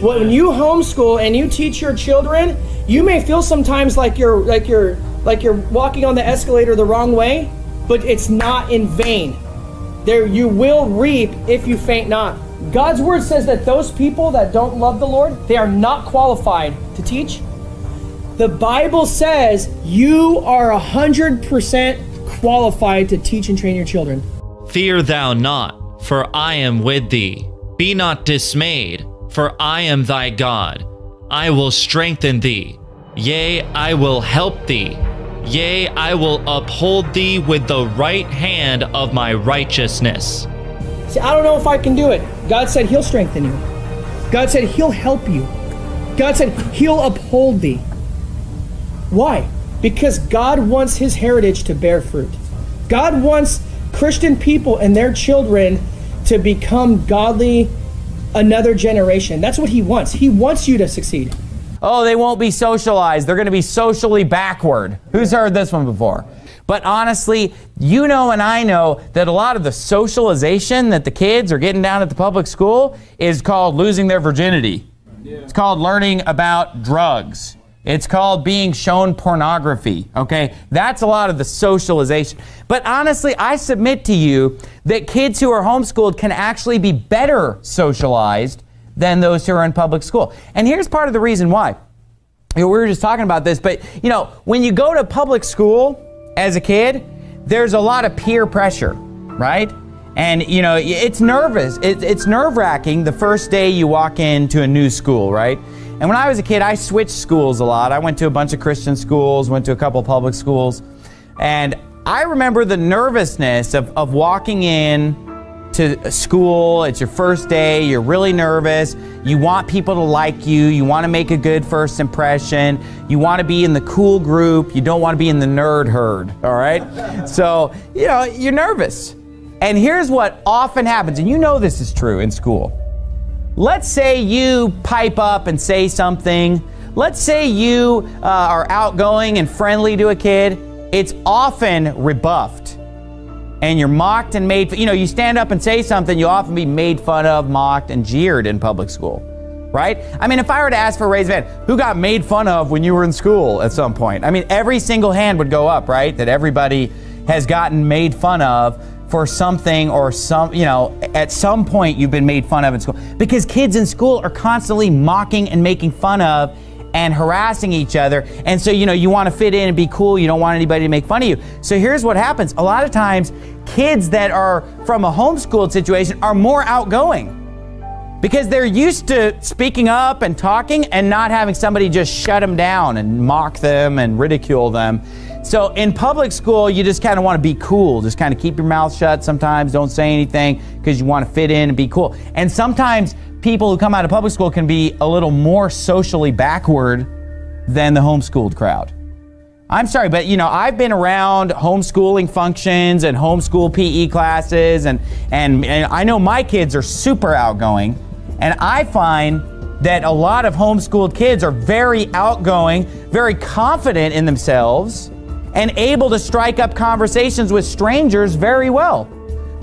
When you homeschool and you teach your children, you may feel sometimes like you're like you're like you're walking on the escalator the wrong way, but it's not in vain. There you will reap if you faint not. God's word says that those people that don't love the Lord, they are not qualified to teach. The Bible says you are 100% qualified to teach and train your children. Fear thou not, for I am with thee. Be not dismayed, for I am thy God. I will strengthen thee. Yea, I will help thee. Yea, I will uphold thee with the right hand of my righteousness. I don't know if I can do it. God said He'll strengthen you. God said He'll help you. God said He'll uphold thee. Why? Because God wants His heritage to bear fruit. God wants Christian people and their children to become godly another generation. That's what He wants. He wants you to succeed. Oh, they won't be socialized. They're going to be socially backward. Who's heard this one before? But honestly, you know and I know that a lot of the socialization that the kids are getting down at the public school is called losing their virginity. It's called learning about drugs. It's called being shown pornography. Okay? That's a lot of the socialization. But honestly, I submit to you that kids who are homeschooled can actually be better socialized than those who are in public school. And here's part of the reason why. You know, we were just talking about this, but you know, when you go to public school as a kid, there's a lot of peer pressure, right? And you know, it's nervous. It, it's nerve wracking the first day you walk into a new school, right? And when I was a kid, I switched schools a lot. I went to a bunch of Christian schools, went to a couple public schools, and I remember the nervousness of, of walking in to school. It's your first day. You're really nervous. You want people to like you. You want to make a good first impression. You want to be in the cool group. You don't want to be in the nerd herd. All right. So, you know, you're nervous. And here's what often happens, and you know this is true in school. Let's say you pipe up and say something. Let's say you uh, are outgoing and friendly to a kid. It's often rebuffed and you're mocked and made you know you stand up and say something you'll often be made fun of mocked and jeered in public school right? I mean if i were to ask for a raised hand who got made fun of when you were in school at some point? I mean every single hand would go up right that everybody has gotten made fun of for something or some you know at some point you've been made fun of in school. Because kids in school are constantly mocking and making fun of and harassing each other. And so, you know, you want to fit in and be cool. You don't want anybody to make fun of you. So here's what happens. A lot of times, kids that are from a homeschooled situation are more outgoing because they're used to speaking up and talking and not having somebody just shut them down and mock them and ridicule them. So in public school, you just kind of want to be cool. Just kind of keep your mouth shut sometimes. Don't say anything because you want to fit in and be cool. And sometimes people who come out of public school can be a little more socially backward than the homeschooled crowd. I'm sorry, but you know, I've been around homeschooling functions and homeschool PE classes, and, and, and I know my kids are super outgoing. And I find that a lot of homeschooled kids are very outgoing, very confident in themselves, and able to strike up conversations with strangers very well.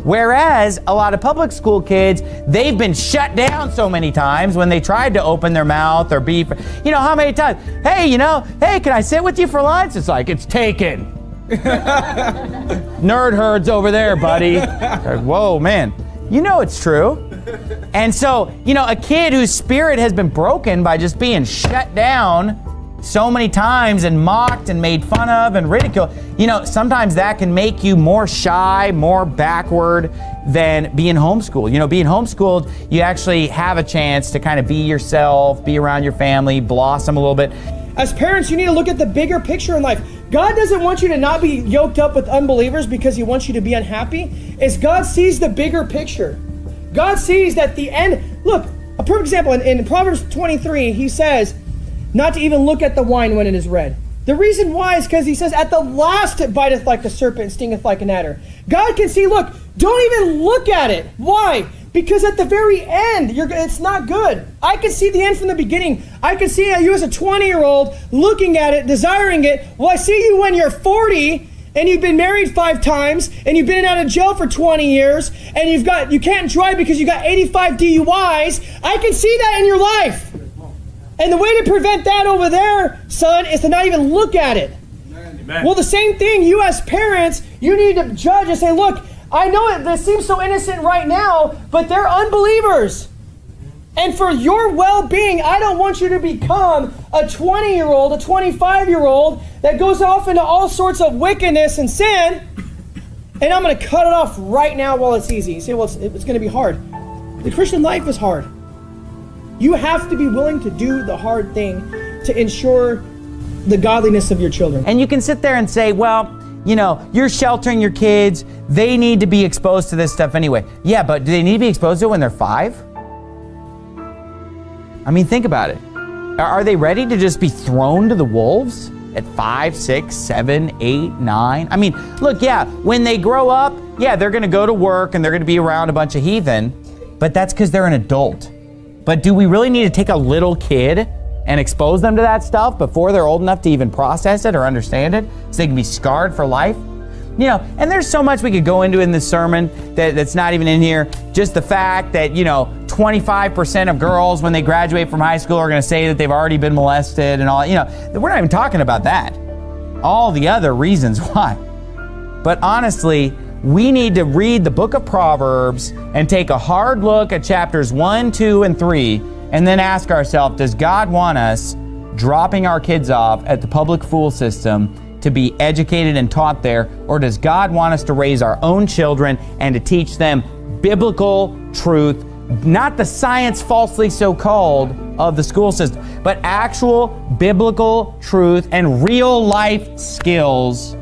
Whereas a lot of public school kids, they've been shut down so many times when they tried to open their mouth or be, you know, how many times? Hey, you know, hey, can I sit with you for lunch? It's like, it's taken. Nerd herds over there, buddy. Whoa, man. You know it's true. And so, you know, a kid whose spirit has been broken by just being shut down so many times and mocked and made fun of and ridiculed, you know, sometimes that can make you more shy, more backward than being homeschooled. You know, being homeschooled, you actually have a chance to kind of be yourself, be around your family, blossom a little bit. As parents, you need to look at the bigger picture in life. God doesn't want you to not be yoked up with unbelievers because he wants you to be unhappy. Is God sees the bigger picture. God sees that the end. Look, a perfect example in, in Proverbs 23, he says, not to even look at the wine when it is red. The reason why is because he says, At the last it biteth like the serpent and stingeth like an adder. God can see, look, don't even look at it. Why? Because at the very end, you're, it's not good. I can see the end from the beginning. I can see you as a 20 year old looking at it, desiring it. Well, I see you when you're 40 and you've been married five times and you've been out of jail for 20 years and you've got you can't drive because you got 85 DUIs. I can see that in your life. And the way to prevent that over there, son, is to not even look at it. Amen. Well, the same thing, you as parents, you need to judge and say, look, I know it this seems so innocent right now, but they're unbelievers. And for your well being, I don't want you to become a 20 year old, a 25 year old that goes off into all sorts of wickedness and sin. And I'm going to cut it off right now while it's easy. You say, well, it's, it's going to be hard. The Christian life is hard. You have to be willing to do the hard thing to ensure the godliness of your children. And you can sit there and say, well, you know, you're sheltering your kids. They need to be exposed to this stuff anyway. Yeah, but do they need to be exposed to it when they're five? I mean, think about it. Are they ready to just be thrown to the wolves at five, six, seven, eight, nine? I mean, look, yeah, when they grow up, yeah, they're going to go to work and they're going to be around a bunch of heathen, but that's because they're an adult. But do we really need to take a little kid and expose them to that stuff before they're old enough to even process it or understand it so they can be scarred for life? You know, and there's so much we could go into in this sermon that, that's not even in here. Just the fact that, you know, 25% of girls when they graduate from high school are going to say that they've already been molested and all, you know, we're not even talking about that. All the other reasons why. But honestly, we need to read the book of Proverbs and take a hard look at chapters 1, 2, and 3, and then ask ourselves Does God want us dropping our kids off at the public school system to be educated and taught there, or does God want us to raise our own children and to teach them biblical truth, not the science falsely so called of the school system, but actual biblical truth and real life skills?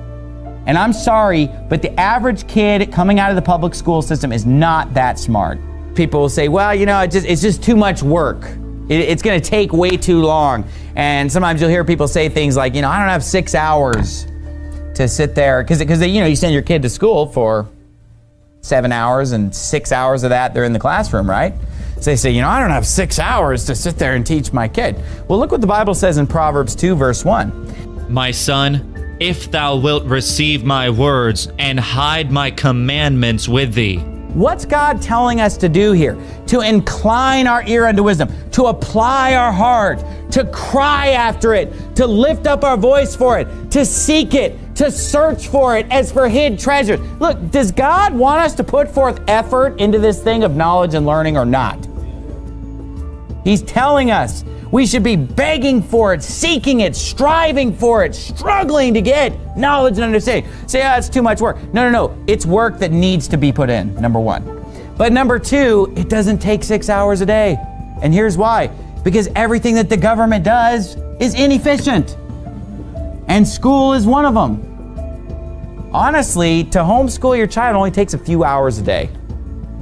And I'm sorry, but the average kid coming out of the public school system is not that smart. People will say, well, you know, it just, it's just too much work. It, it's going to take way too long. And sometimes you'll hear people say things like, you know, I don't have six hours to sit there. Because, because you know, you send your kid to school for seven hours and six hours of that they're in the classroom, right? So they say, you know, I don't have six hours to sit there and teach my kid. Well, look what the Bible says in Proverbs 2, verse 1. My son, if thou wilt receive my words and hide my commandments with thee. What's God telling us to do here? To incline our ear unto wisdom, to apply our heart, to cry after it, to lift up our voice for it, to seek it, to search for it as for hid treasures. Look, does God want us to put forth effort into this thing of knowledge and learning or not? He's telling us We should be begging for it, seeking it, striving for it, struggling to get knowledge and understanding. Say, oh, it's too much work. No, no, no. It's work that needs to be put in, number one. But number two, it doesn't take six hours a day. And here's why because everything that the government does is inefficient. And school is one of them. Honestly, to homeschool your child only takes a few hours a day.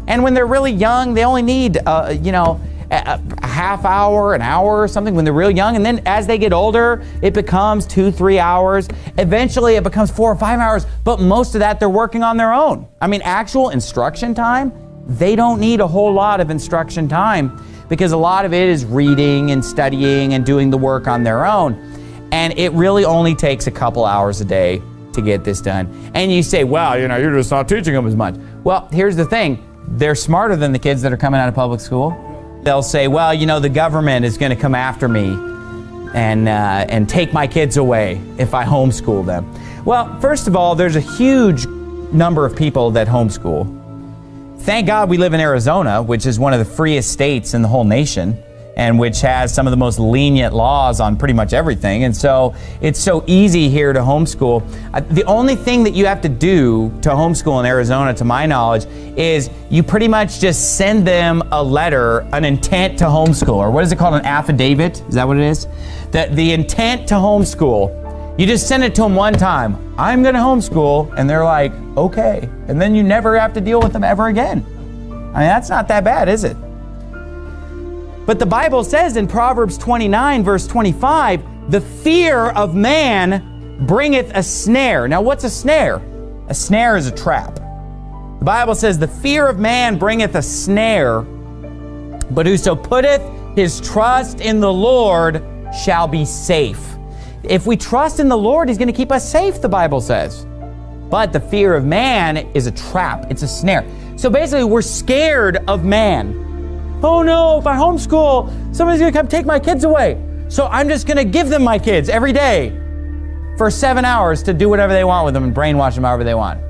And when they're really young, they only need, uh, you know, a, half hour, an hour or something when they're real young. And then as they get older, it becomes two, three hours. Eventually, it becomes four or five hours. But most of that, they're working on their own. I mean, actual instruction time, they don't need a whole lot of instruction time because a lot of it is reading and studying and doing the work on their own. And it really only takes a couple hours a day to get this done. And you say, well, you know, you're just not teaching them as much. Well, here's the thing they're smarter than the kids that are coming out of public school. They'll say, well, you know, the government is going to come after me and, uh, and take my kids away if I homeschool them. Well, first of all, there's a huge number of people that homeschool. Thank God we live in Arizona, which is one of the freest states in the whole nation and which has some of the most lenient laws on pretty much everything. And so it's so easy here to homeschool. Uh, the only thing that you have to do to homeschool in Arizona, to my knowledge, is you pretty much just send them a letter, an intent to homeschool, or what is it called, an affidavit? Is that what it is? That the intent to homeschool. You just send it to them one time. I'm going to homeschool. And they're like, okay. And then you never have to deal with them ever again. I mean, that's not that bad, is it? But the Bible says in Proverbs 29, verse 25, the fear of man bringeth a snare. Now, what's a snare? A snare is a trap. The Bible says, the fear of man bringeth a snare, but whoso putteth his trust in the Lord shall be safe. If we trust in the Lord, he's going to keep us safe, the Bible says. But the fear of man is a trap, it's a snare. So basically, we're scared of man oh no, if I homeschool, somebody's gonna come take my kids away. So I'm just gonna give them my kids every day for seven hours to do whatever they want with them and brainwash them however they want.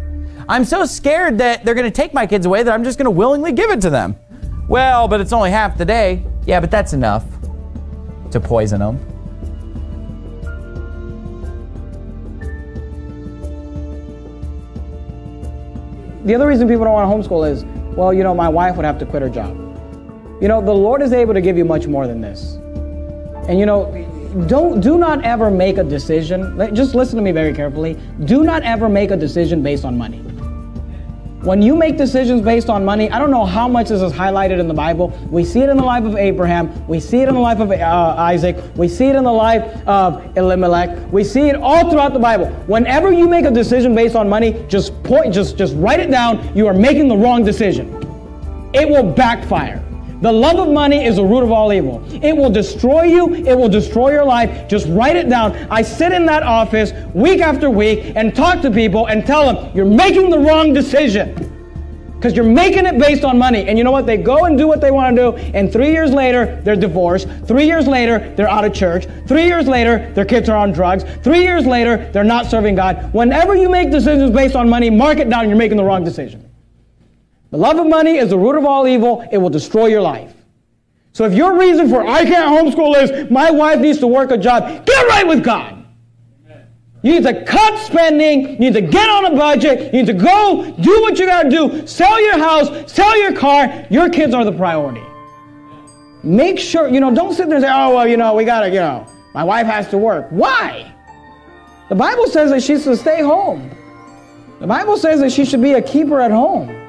I'm so scared that they're gonna take my kids away that I'm just gonna willingly give it to them. Well, but it's only half the day. Yeah, but that's enough to poison them. The other reason people don't want to homeschool is, well, you know, my wife would have to quit her job. You know, the Lord is able to give you much more than this. And you know, don't do not ever make a decision. Just listen to me very carefully. Do not ever make a decision based on money. When you make decisions based on money, I don't know how much this is highlighted in the Bible. We see it in the life of Abraham. We see it in the life of uh, Isaac. We see it in the life of Elimelech. We see it all throughout the Bible. Whenever you make a decision based on money, just point, just, just write it down. You are making the wrong decision. It will backfire. The love of money is the root of all evil. It will destroy you. It will destroy your life. Just write it down. I sit in that office week after week and talk to people and tell them, you're making the wrong decision. Because you're making it based on money. And you know what? They go and do what they want to do. And three years later, they're divorced. Three years later, they're out of church. Three years later, their kids are on drugs. Three years later, they're not serving God. Whenever you make decisions based on money, mark it down. You're making the wrong decision. The love of money is the root of all evil. It will destroy your life. So if your reason for I can't homeschool is my wife needs to work a job, get right with God. You need to cut spending. You need to get on a budget. You need to go do what you got to do. Sell your house, sell your car. Your kids are the priority. Make sure, you know, don't sit there and say, oh, well, you know, we got to, you know, my wife has to work. Why? The Bible says that she's to stay home. The Bible says that she should be a keeper at home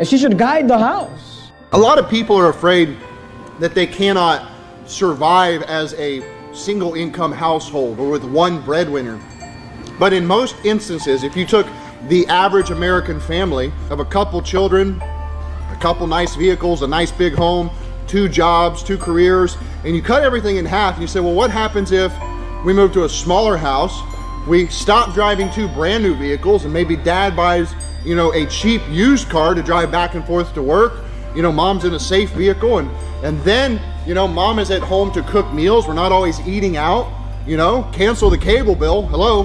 and she should guide the house. A lot of people are afraid that they cannot survive as a single income household or with one breadwinner. But in most instances, if you took the average American family of a couple children, a couple nice vehicles, a nice big home, two jobs, two careers, and you cut everything in half and you say, well, what happens if we move to a smaller house, we stop driving two brand new vehicles, and maybe dad buys you know, a cheap used car to drive back and forth to work. You know, mom's in a safe vehicle and, and then, you know, mom is at home to cook meals. We're not always eating out, you know, cancel the cable bill. Hello,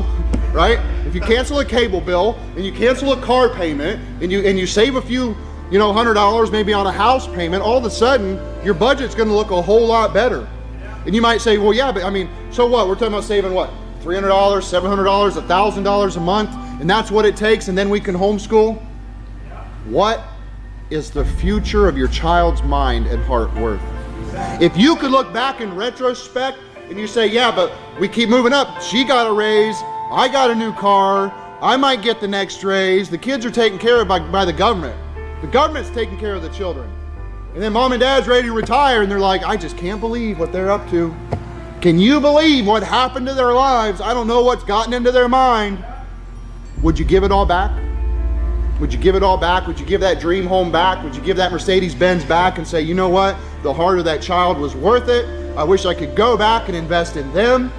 right? If you cancel a cable bill and you cancel a car payment and you, and you save a few, you know, hundred dollars maybe on a house payment, all of a sudden your budget's going to look a whole lot better. And you might say, well, yeah, but I mean, so what? We're talking about saving what? $300, $700, $1,000 a month, and that's what it takes, and then we can homeschool? What is the future of your child's mind and heart worth? If you could look back in retrospect and you say, yeah, but we keep moving up. She got a raise. I got a new car. I might get the next raise. The kids are taken care of by, by the government. The government's taking care of the children. And then mom and dad's ready to retire and they're like, I just can't believe what they're up to. Can you believe what happened to their lives? I don't know what's gotten into their mind. Would you give it all back? Would you give it all back? Would you give that dream home back? Would you give that Mercedes Benz back and say, you know what? The heart of that child was worth it. I wish I could go back and invest in them.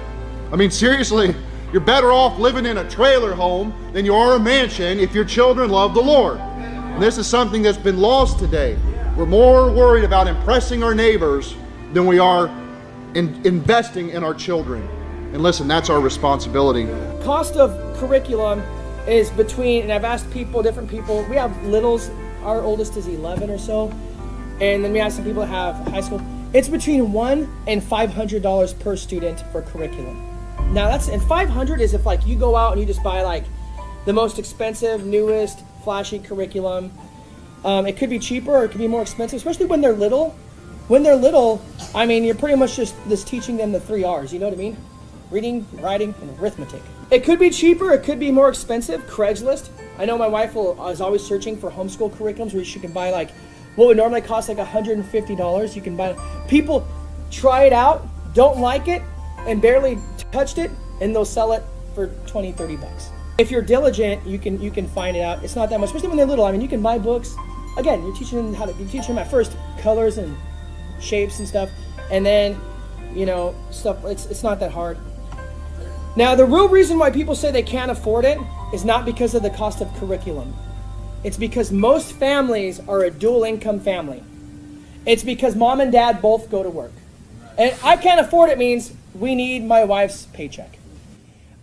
I mean, seriously, you're better off living in a trailer home than you are a mansion if your children love the Lord. And this is something that's been lost today. We're more worried about impressing our neighbors than we are in investing in our children. And listen, that's our responsibility. Cost of curriculum is between, and I've asked people, different people. We have littles. Our oldest is 11 or so, and then we have some people that have high school. It's between one and five hundred dollars per student for curriculum. Now that's and 500 is if like you go out and you just buy like the most expensive, newest, flashy curriculum. Um, it could be cheaper or it could be more expensive, especially when they're little. When they're little, I mean, you're pretty much just just teaching them the three R's. You know what I mean? Reading, writing, and arithmetic. It could be cheaper. It could be more expensive. Craigslist. I know my wife will, is always searching for homeschool curriculums where she can buy like what would normally cost like $150. You can buy. People try it out, don't like it, and barely touched it, and they'll sell it for 20, 30 bucks. If you're diligent, you can you can find it out. It's not that much, especially when they're little. I mean, you can buy books. Again, you're teaching them how to. You teach them at first colors and shapes and stuff, and then you know stuff. It's it's not that hard. Now, the real reason why people say they can't afford it is not because of the cost of curriculum. It's because most families are a dual income family. It's because mom and dad both go to work. And I can't afford it means we need my wife's paycheck.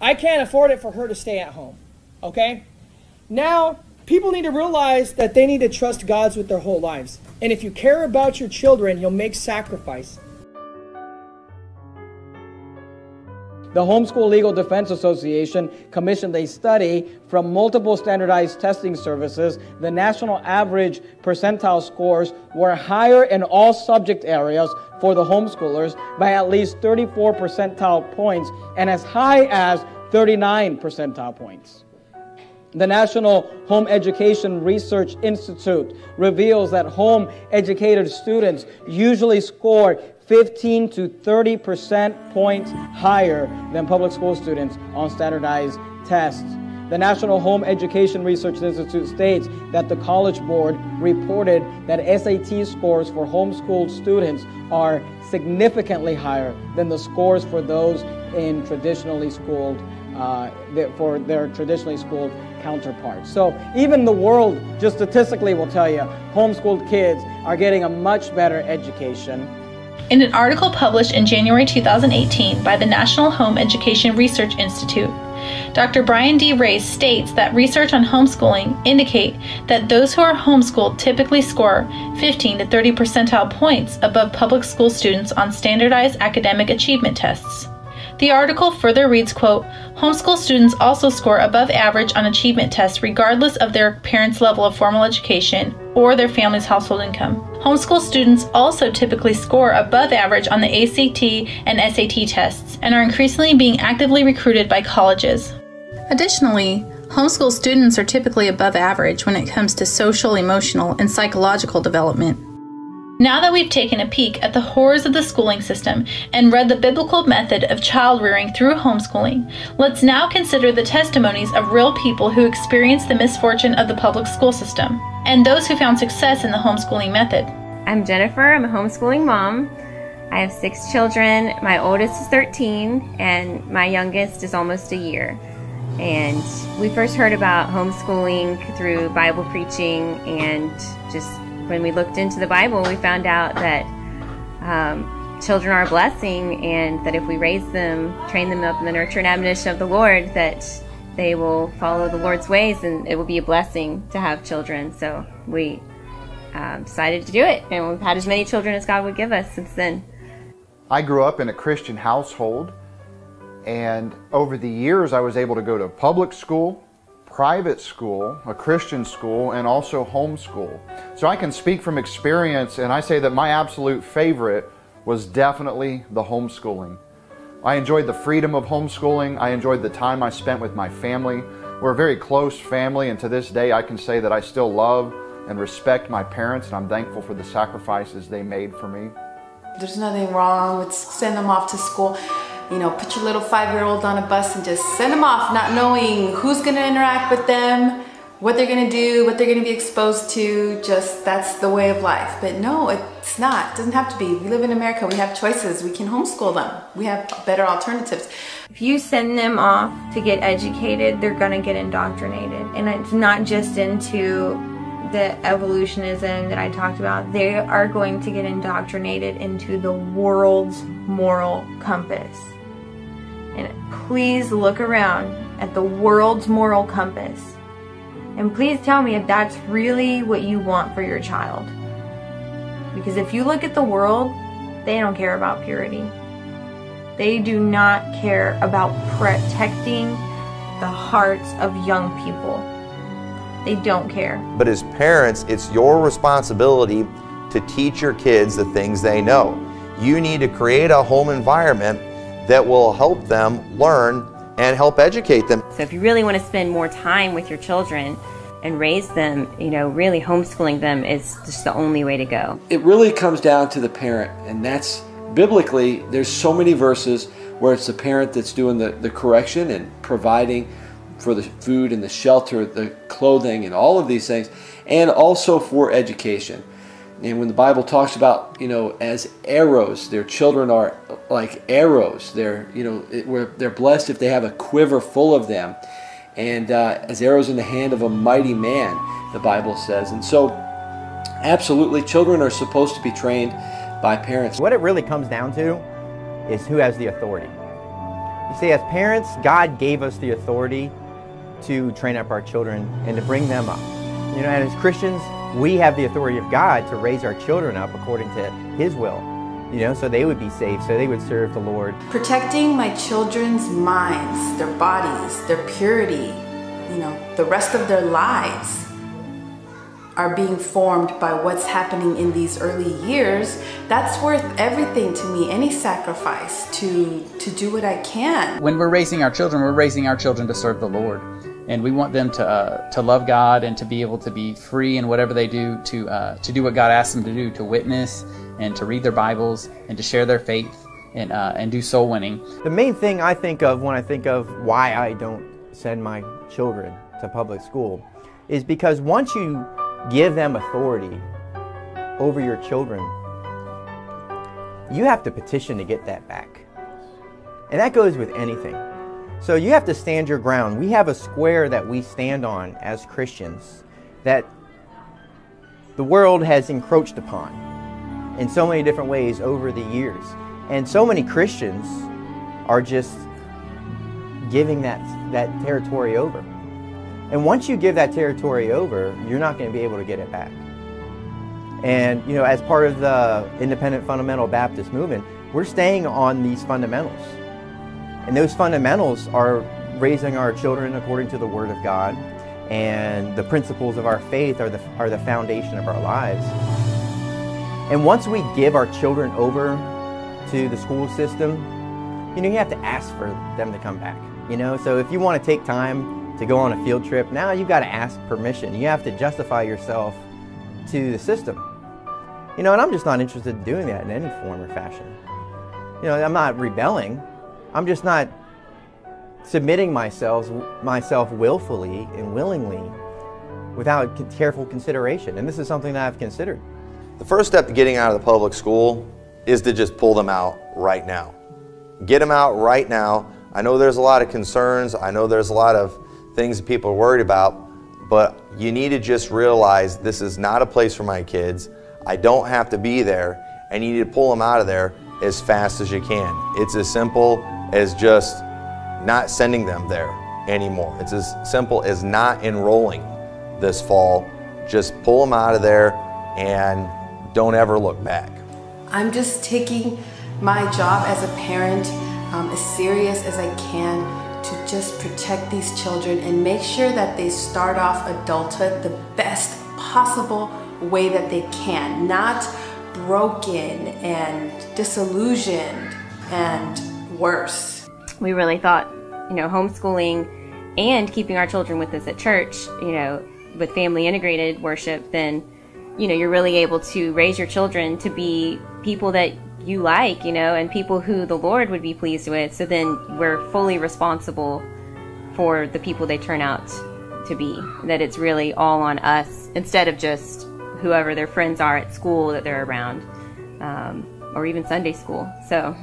I can't afford it for her to stay at home. Okay? Now, people need to realize that they need to trust God's with their whole lives. And if you care about your children, you'll make sacrifice. The Homeschool Legal Defense Association commissioned a study from multiple standardized testing services. The national average percentile scores were higher in all subject areas for the homeschoolers by at least 34 percentile points and as high as 39 percentile points. The National Home Education Research Institute reveals that home educated students usually score 15 to 30 percent points higher than public school students on standardized tests. The National Home Education Research Institute states that the College Board reported that SAT scores for homeschooled students are significantly higher than the scores for those in traditionally schooled uh, for their traditionally schooled counterparts. So even the world, just statistically, will tell you homeschooled kids are getting a much better education. In an article published in January 2018 by the National Home Education Research Institute, Dr. Brian D. Ray states that research on homeschooling indicate that those who are homeschooled typically score 15 to 30 percentile points above public school students on standardized academic achievement tests. The article further reads, quote, Homeschool students also score above average on achievement tests regardless of their parents' level of formal education or their family's household income. Homeschool students also typically score above average on the ACT and SAT tests and are increasingly being actively recruited by colleges. Additionally, homeschool students are typically above average when it comes to social, emotional, and psychological development. Now that we've taken a peek at the horrors of the schooling system and read the biblical method of child rearing through homeschooling, let's now consider the testimonies of real people who experienced the misfortune of the public school system and those who found success in the homeschooling method. I'm Jennifer, I'm a homeschooling mom. I have six children. My oldest is 13, and my youngest is almost a year. And we first heard about homeschooling through Bible preaching and just when we looked into the Bible, we found out that um, children are a blessing, and that if we raise them, train them up in the nurture and admonition of the Lord, that they will follow the Lord's ways, and it will be a blessing to have children. So we um, decided to do it, and we've had as many children as God would give us since then. I grew up in a Christian household, and over the years, I was able to go to public school, private school, a Christian school, and also homeschool. So I can speak from experience, and I say that my absolute favorite was definitely the homeschooling. I enjoyed the freedom of homeschooling. I enjoyed the time I spent with my family. We're a very close family, and to this day, I can say that I still love and respect my parents, and I'm thankful for the sacrifices they made for me. There's nothing wrong with send them off to school. You know, put your little five-year-old on a bus and just send them off, not knowing who's going to interact with them, what they're going to do, what they're going to be exposed to. Just that's the way of life. But no, it's not. It doesn't have to be. We live in America. We have choices. We can homeschool them. We have better alternatives. If you send them off to get educated, they're going to get indoctrinated. And it's not just into the evolutionism that I talked about, they are going to get indoctrinated into the world's moral compass. And please look around at the world's moral compass. And please tell me if that's really what you want for your child. Because if you look at the world, they don't care about purity. They do not care about protecting the hearts of young people. They don't care. But as parents, it's your responsibility to teach your kids the things they know. You need to create a home environment that will help them learn and help educate them. So if you really want to spend more time with your children and raise them, you know, really homeschooling them is just the only way to go. It really comes down to the parent, and that's biblically, there's so many verses where it's the parent that's doing the, the correction and providing for the food and the shelter, the clothing, and all of these things, and also for education. And when the Bible talks about, you know, as arrows, their children are like arrows. They're, you know, they're blessed if they have a quiver full of them. And uh, as arrows in the hand of a mighty man, the Bible says. And so, absolutely, children are supposed to be trained by parents. What it really comes down to is who has the authority. You see, as parents, God gave us the authority to train up our children and to bring them up. You know, and as Christians, we have the authority of God to raise our children up according to His will, you know, so they would be safe, so they would serve the Lord. Protecting my children's minds, their bodies, their purity, you know, the rest of their lives are being formed by what's happening in these early years, that's worth everything to me, any sacrifice to to do what I can. When we're raising our children, we're raising our children to serve the Lord. And we want them to uh, to love God and to be able to be free in whatever they do to uh, to do what God asks them to do, to witness and to read their Bibles and to share their faith and uh, and do soul winning. The main thing I think of when I think of why I don't send my children to public school is because once you give them authority over your children, you have to petition to get that back. And that goes with anything. So you have to stand your ground. We have a square that we stand on as Christians that the world has encroached upon in so many different ways over the years. And so many Christians are just giving that, that territory over. And once you give that territory over, you're not going to be able to get it back. And, you know, as part of the independent fundamental Baptist movement, we're staying on these fundamentals. And those fundamentals are raising our children according to the Word of God, and the principles of our faith are the, are the foundation of our lives. And once we give our children over to the school system, you know, you have to ask for them to come back. You know, so if you want to take time to go on a field trip, now you've got to ask permission. You have to justify yourself to the system. You know, and I'm just not interested in doing that in any form or fashion. You know, I'm not rebelling. I'm just not submitting myself myself willfully and willingly without careful consideration. And this is something that I've considered. The first step to getting out of the public school is to just pull them out right now. Get them out right now. I know there's a lot of concerns. I know there's a lot of things that people are worried about, but you need to just realize this is not a place for my kids. I don't have to be there, and you need to pull them out of there as fast as you can. It's as simple as just not sending them there anymore. It's as simple as not enrolling this fall. Just pull them out of there and don't ever look back. I'm just taking my job as a parent, um, as serious as I can, to just protect these children and make sure that they start off adulthood the best possible way that they can, not broken and disillusioned and worse. We really thought, you know, homeschooling and keeping our children with us at church, you know, with family integrated worship, then, you know, you're really able to raise your children to be people that you like, you know, and people who the Lord would be pleased with. So then we're fully responsible for the people they turn out to be. That it's really all on us instead of just whoever their friends are at school that they're around, um, or even Sunday school. So.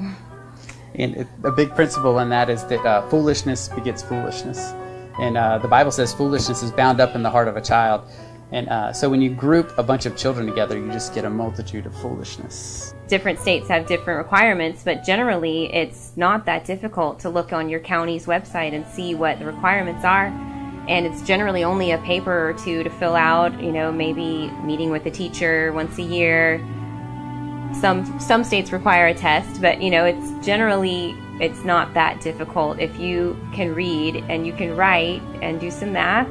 And a big principle in that is that uh, foolishness begets foolishness. And uh, the Bible says foolishness is bound up in the heart of a child. And uh, so when you group a bunch of children together, you just get a multitude of foolishness. Different states have different requirements, but generally it's not that difficult to look on your county's website and see what the requirements are. And it's generally only a paper or two to fill out, you know, maybe meeting with a teacher once a year. Some some states require a test, but you know, it's generally it's not that difficult if you can read and you can write and do some math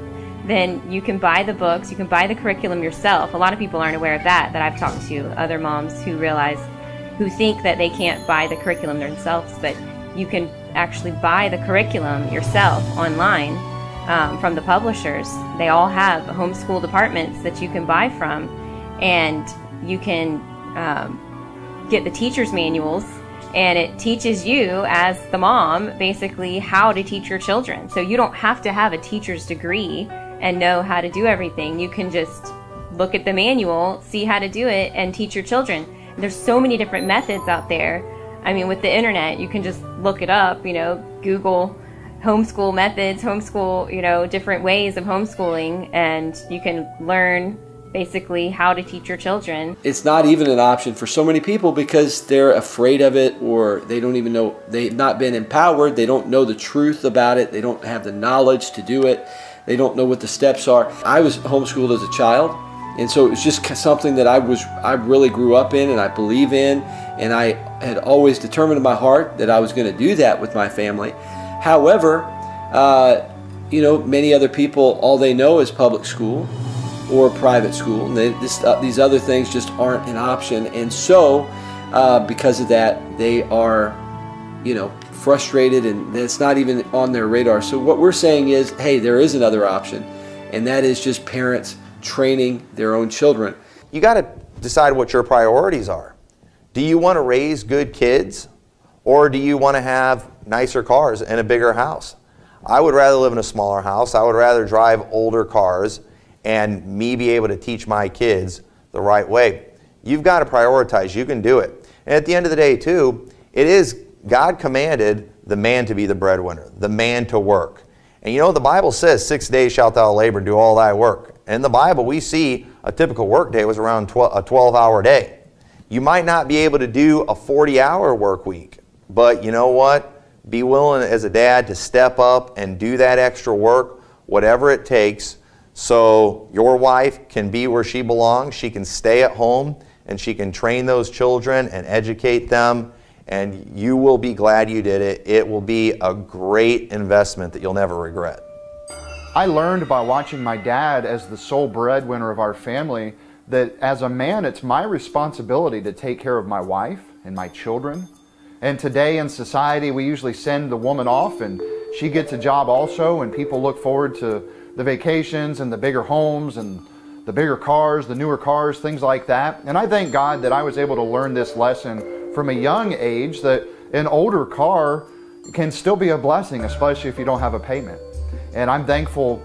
then you can buy the books, you can buy the curriculum yourself. A lot of people aren't aware of that, that I've talked to other moms who realize, who think that they can't buy the curriculum themselves, but you can actually buy the curriculum yourself online um, from the publishers. They all have homeschool departments that you can buy from, and you can um, get the teacher's manuals and it teaches you as the mom basically how to teach your children. So you don't have to have a teacher's degree and know how to do everything. You can just look at the manual, see how to do it, and teach your children. There's so many different methods out there. I mean, with the internet, you can just look it up, you know, Google homeschool methods, homeschool, you know, different ways of homeschooling, and you can learn basically how to teach your children. It's not even an option for so many people because they're afraid of it or they don't even know, they've not been empowered, they don't know the truth about it, they don't have the knowledge to do it. They don't know what the steps are. I was homeschooled as a child, and so it was just something that I was I really grew up in and I believe in, and I had always determined in my heart that I was going to do that with my family. However, uh, you know, many other people all they know is public school or private school. And they, this, uh, these other things just aren't an option, and so uh, because of that, they are, you know, frustrated and it's not even on their radar. So what we're saying is, hey, there is another option, and that is just parents training their own children. You got to decide what your priorities are. Do you want to raise good kids or do you want to have nicer cars and a bigger house? I would rather live in a smaller house. I would rather drive older cars and me be able to teach my kids the right way. You've got to prioritize. You can do it. And at the end of the day, too, it is God commanded the man to be the breadwinner, the man to work. And you know, the Bible says, Six days shalt thou labor and do all thy work. In the Bible, we see a typical work day was around 12, a 12 hour day. You might not be able to do a 40 hour work week, but you know what? Be willing as a dad to step up and do that extra work, whatever it takes, so your wife can be where she belongs. She can stay at home and she can train those children and educate them and you will be glad you did it. It will be a great investment that you'll never regret. I learned by watching my dad as the sole breadwinner of our family that as a man, it's my responsibility to take care of my wife and my children. And today in society, we usually send the woman off and she gets a job also, and people look forward to the vacations and the bigger homes and the bigger cars, the newer cars, things like that. And I thank God that I was able to learn this lesson from a young age that an older car can still be a blessing, especially if you don't have a payment. And I'm thankful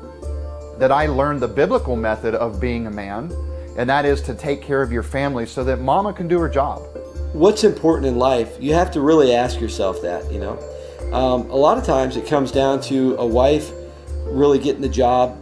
that I learned the biblical method of being a man, and that is to take care of your family so that mama can do her job. What's important in life? You have to really ask yourself that, you know. Um, a lot of times it comes down to a wife really getting the job.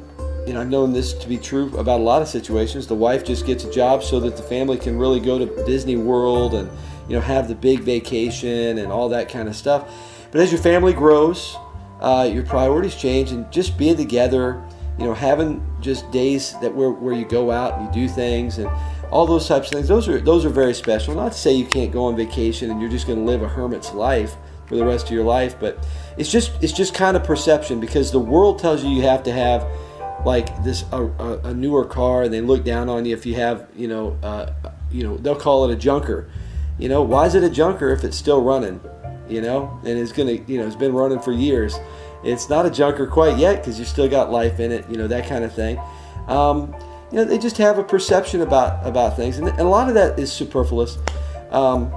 You know, I've known this to be true about a lot of situations. The wife just gets a job so that the family can really go to Disney World and you know, have the big vacation and all that kind of stuff. But as your family grows, uh, your priorities change, and just being together, you know, having just days that where, where you go out and you do things, and all those types of things. Those are those are very special. Not to say you can't go on vacation and you're just going to live a hermit's life for the rest of your life, but it's just it's just kind of perception because the world tells you you have to have like this a, a, a newer car and they look down on you if you have you know uh, you know they'll call it a junker. You know why is it a junker if it's still running? You know and it's gonna you know it's been running for years. It's not a junker quite yet because you still got life in it. You know that kind of thing. Um, you know they just have a perception about about things and, and a lot of that is superfluous. Um,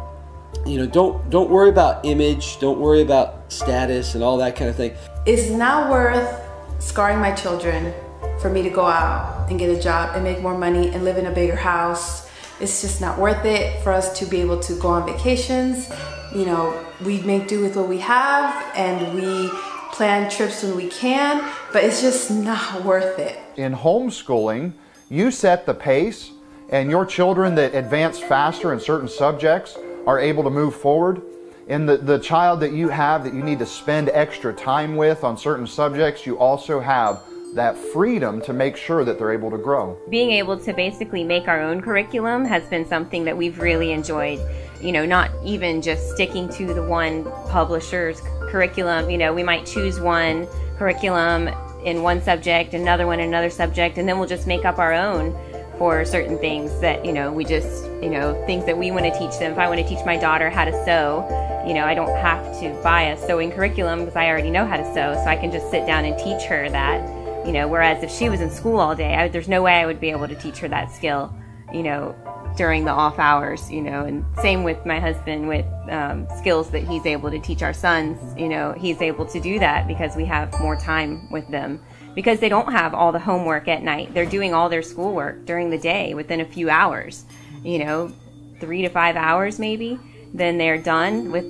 you know don't don't worry about image don't worry about status and all that kind of thing It's not worth scarring my children for me to go out and get a job and make more money and live in a bigger house. It's just not worth it for us to be able to go on vacations. You know, we make do with what we have and we plan trips when we can, but it's just not worth it. In homeschooling, you set the pace, and your children that advance faster in certain subjects are able to move forward. And the, the child that you have that you need to spend extra time with on certain subjects, you also have that freedom to make sure that they're able to grow. being able to basically make our own curriculum has been something that we've really enjoyed. You know, not even just sticking to the one publisher's curriculum. You know, we might choose one curriculum in one subject, another one in another subject, and then we'll just make up our own for certain things that, you know, we just, you know, things that we want to teach them. If I want to teach my daughter how to sew, you know, I don't have to buy a sewing curriculum because I already know how to sew, so I can just sit down and teach her that you know whereas if she was in school all day I, there's no way i would be able to teach her that skill you know during the off hours you know and same with my husband with um, skills that he's able to teach our sons you know he's able to do that because we have more time with them. Because they don't have all the homework at night. They're doing all their schoolwork during the day within a few hours you know three to five hours maybe. Then they're done with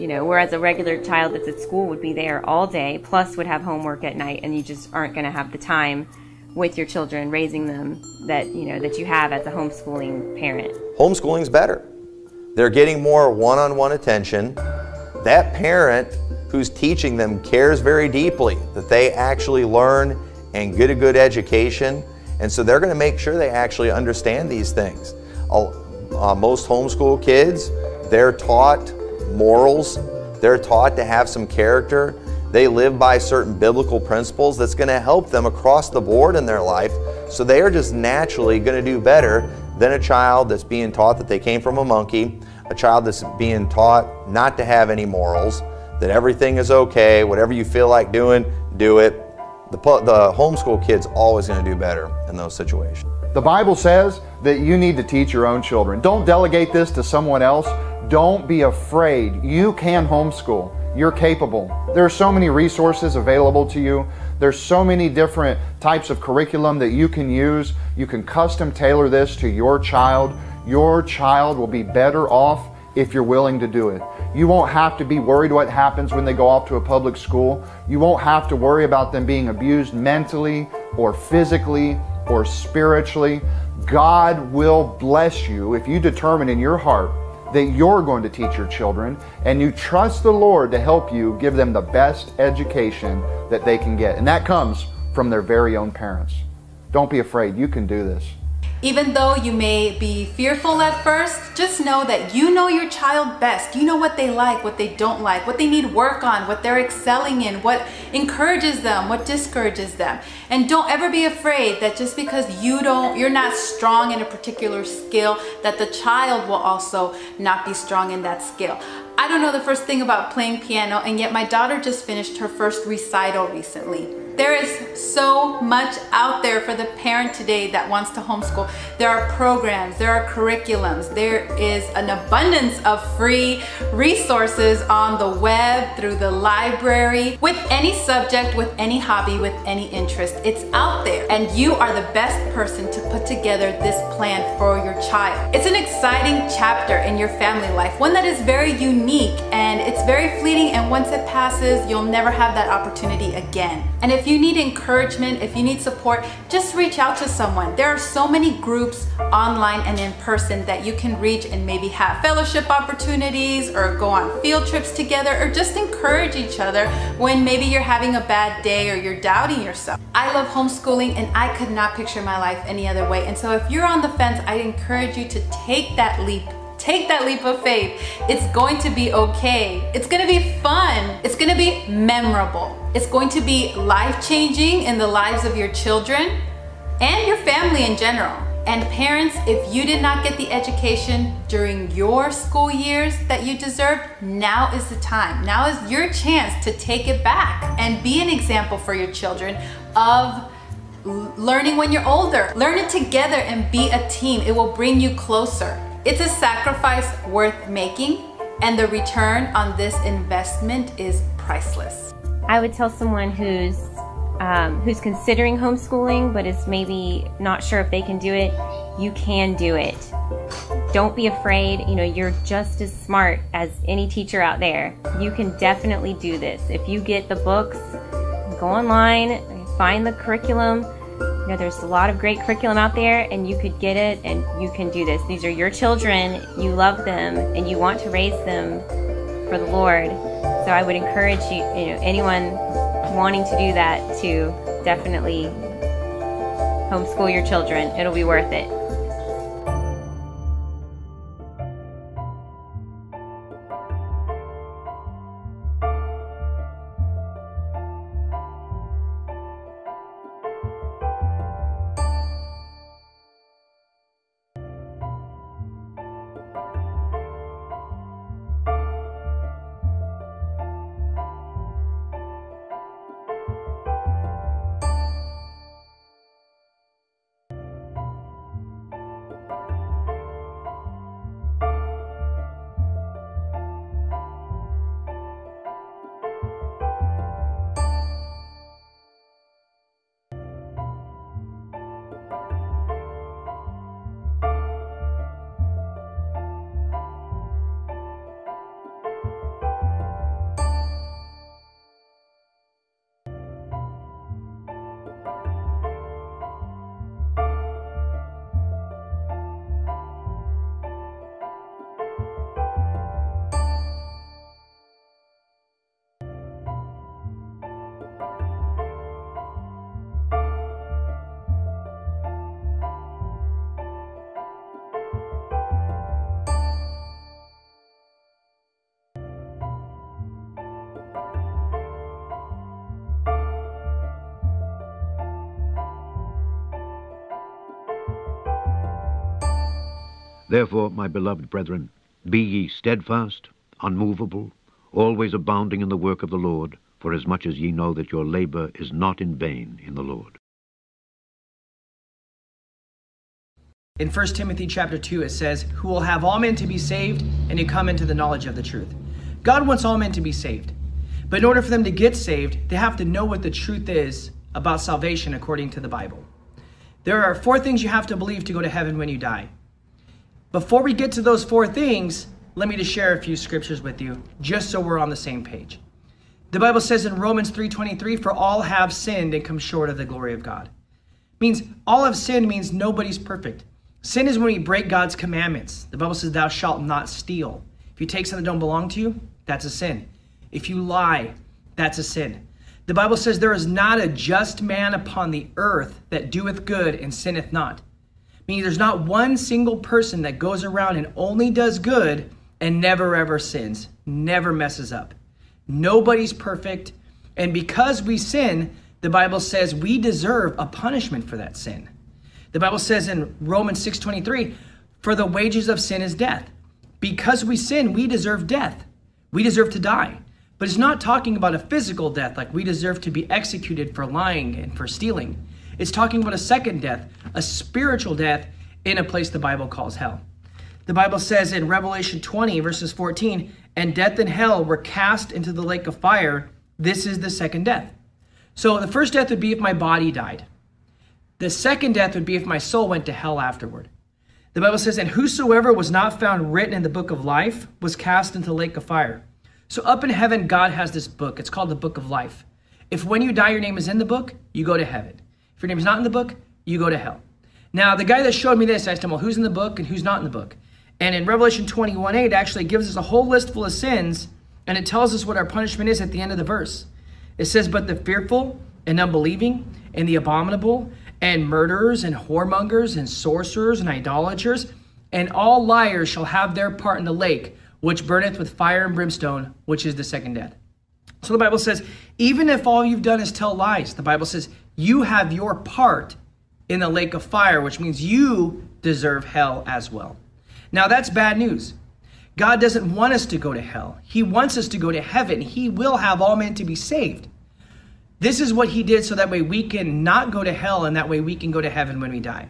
you know whereas a regular child that's at school would be there all day plus would have homework at night and you just aren't going to have the time with your children raising them that you know that you have as a homeschooling parent Homeschooling's better. They're getting more one-on-one attention. That parent who's teaching them cares very deeply that they actually learn and get a good education. And so they're going to make sure they actually understand these things. Uh, most homeschool kids, they're taught morals. They're taught to have some character. They live by certain biblical principles that's going to help them across the board in their life. So they are just naturally going to do better than a child that's being taught that they came from a monkey, a child that's being taught not to have any morals, that everything is okay, whatever you feel like doing, do it. The, the homeschool kid's always going to do better in those situations. The Bible says that you need to teach your own children. Don't delegate this to someone else. Don't be afraid. You can homeschool. You're capable. There are so many resources available to you. There's so many different types of curriculum that you can use. You can custom tailor this to your child. Your child will be better off if you're willing to do it. You won't have to be worried what happens when they go off to a public school. You won't have to worry about them being abused mentally or physically or spiritually. God will bless you if you determine in your heart that you're going to teach your children and you trust the Lord to help you give them the best education that they can get. And that comes from their very own parents. Don't be afraid, you can do this. Even though you may be fearful at first, just know that you know your child best. You know what they like, what they don't like, what they need work on, what they're excelling in, what encourages them, what discourages them. And don't ever be afraid that just because you don't you're not strong in a particular skill that the child will also not be strong in that skill. I don't know the first thing about playing piano and yet my daughter just finished her first recital recently. There is so much out there for the parent today that wants to homeschool. There are programs, there are curriculums, there is an abundance of free resources on the web, through the library, with any subject, with any hobby, with any interest. It's out there and you are the best person to put together this plan for your child. It's an exciting chapter in your family life, one that is very unique and it's very fleeting and once it passes, you'll never have that opportunity again. And if you need encouragement, if you need support, just reach out to someone. There are so many groups online and in person that you can reach and maybe have fellowship opportunities or go on field trips together or just encourage each other when maybe you're having a bad day or you're doubting yourself. I love homeschooling and I could not picture my life any other way. And so if you're on the fence, I encourage you to take that leap Take that leap of faith. It's going to be okay. It's going to be fun. It's going to be memorable. It's going to be life changing in the lives of your children and your family in general. And parents, if you did not get the education during your school years that you deserved, now is the time. Now is your chance to take it back and be an example for your children of learning when you're older. Learn it together and be a team. It will bring you closer. It's a sacrifice worth making and the return on this investment is priceless. I would tell someone who's um, who's considering homeschooling but is maybe not sure if they can do it, you can do it. Don't be afraid. You know, you're just as smart as any teacher out there. You can definitely do this. If you get the books, go online, find the curriculum, know, there's a lot of great curriculum out there, and you could get it and you can do this. These are your children, you love them, and you want to raise them for the Lord. So I would encourage you, you know, anyone wanting to do that to definitely homeschool your children. It'll be worth it. Therefore, my beloved brethren, be ye steadfast, unmovable, always abounding in the work of the Lord, for as much as ye know that your labor is not in vain in the Lord. In 1 Timothy chapter 2 it says, "Who will have all men to be saved and to come into the knowledge of the truth." God wants all men to be saved. But in order for them to get saved, they have to know what the truth is about salvation according to the Bible. There are four things you have to believe to go to heaven when you die. Before we get to those four things, let me just share a few scriptures with you, just so we're on the same page. The Bible says in Romans 3:23, "For all have sinned and come short of the glory of God." Means all have sinned means nobody's perfect. Sin is when we break God's commandments. The Bible says, "Thou shalt not steal." If you take something that don't belong to you, that's a sin. If you lie, that's a sin. The Bible says there is not a just man upon the earth that doeth good and sinneth not. Meaning there's not one single person that goes around and only does good and never ever sins, never messes up. Nobody's perfect. And because we sin, the Bible says we deserve a punishment for that sin. The Bible says in Romans 6:23, "For the wages of sin is death." Because we sin, we deserve death. We deserve to die. But it's not talking about a physical death like we deserve to be executed for lying and for stealing. It's talking about a second death, a spiritual death in a place the Bible calls hell. The Bible says in Revelation 20, verses 14, and death and hell were cast into the lake of fire. This is the second death. So the first death would be if my body died. The second death would be if my soul went to hell afterward. The Bible says, and whosoever was not found written in the book of life was cast into the lake of fire. So up in heaven, God has this book. It's called the book of life. If when you die, your name is in the book, you go to heaven. If your name is not in the book, you go to hell. Now, the guy that showed me this, I asked him, well, who's in the book and who's not in the book? And in Revelation 21 8, actually gives us a whole list full of sins, and it tells us what our punishment is at the end of the verse. It says, But the fearful and unbelieving and the abominable and murderers and whoremongers and sorcerers and idolaters and all liars shall have their part in the lake, which burneth with fire and brimstone, which is the second death. So the Bible says, even if all you've done is tell lies, the Bible says you have your part in the lake of fire, which means you deserve hell as well. Now that's bad news. God doesn't want us to go to hell. He wants us to go to heaven. He will have all men to be saved. This is what he did so that way we can not go to hell and that way we can go to heaven when we die.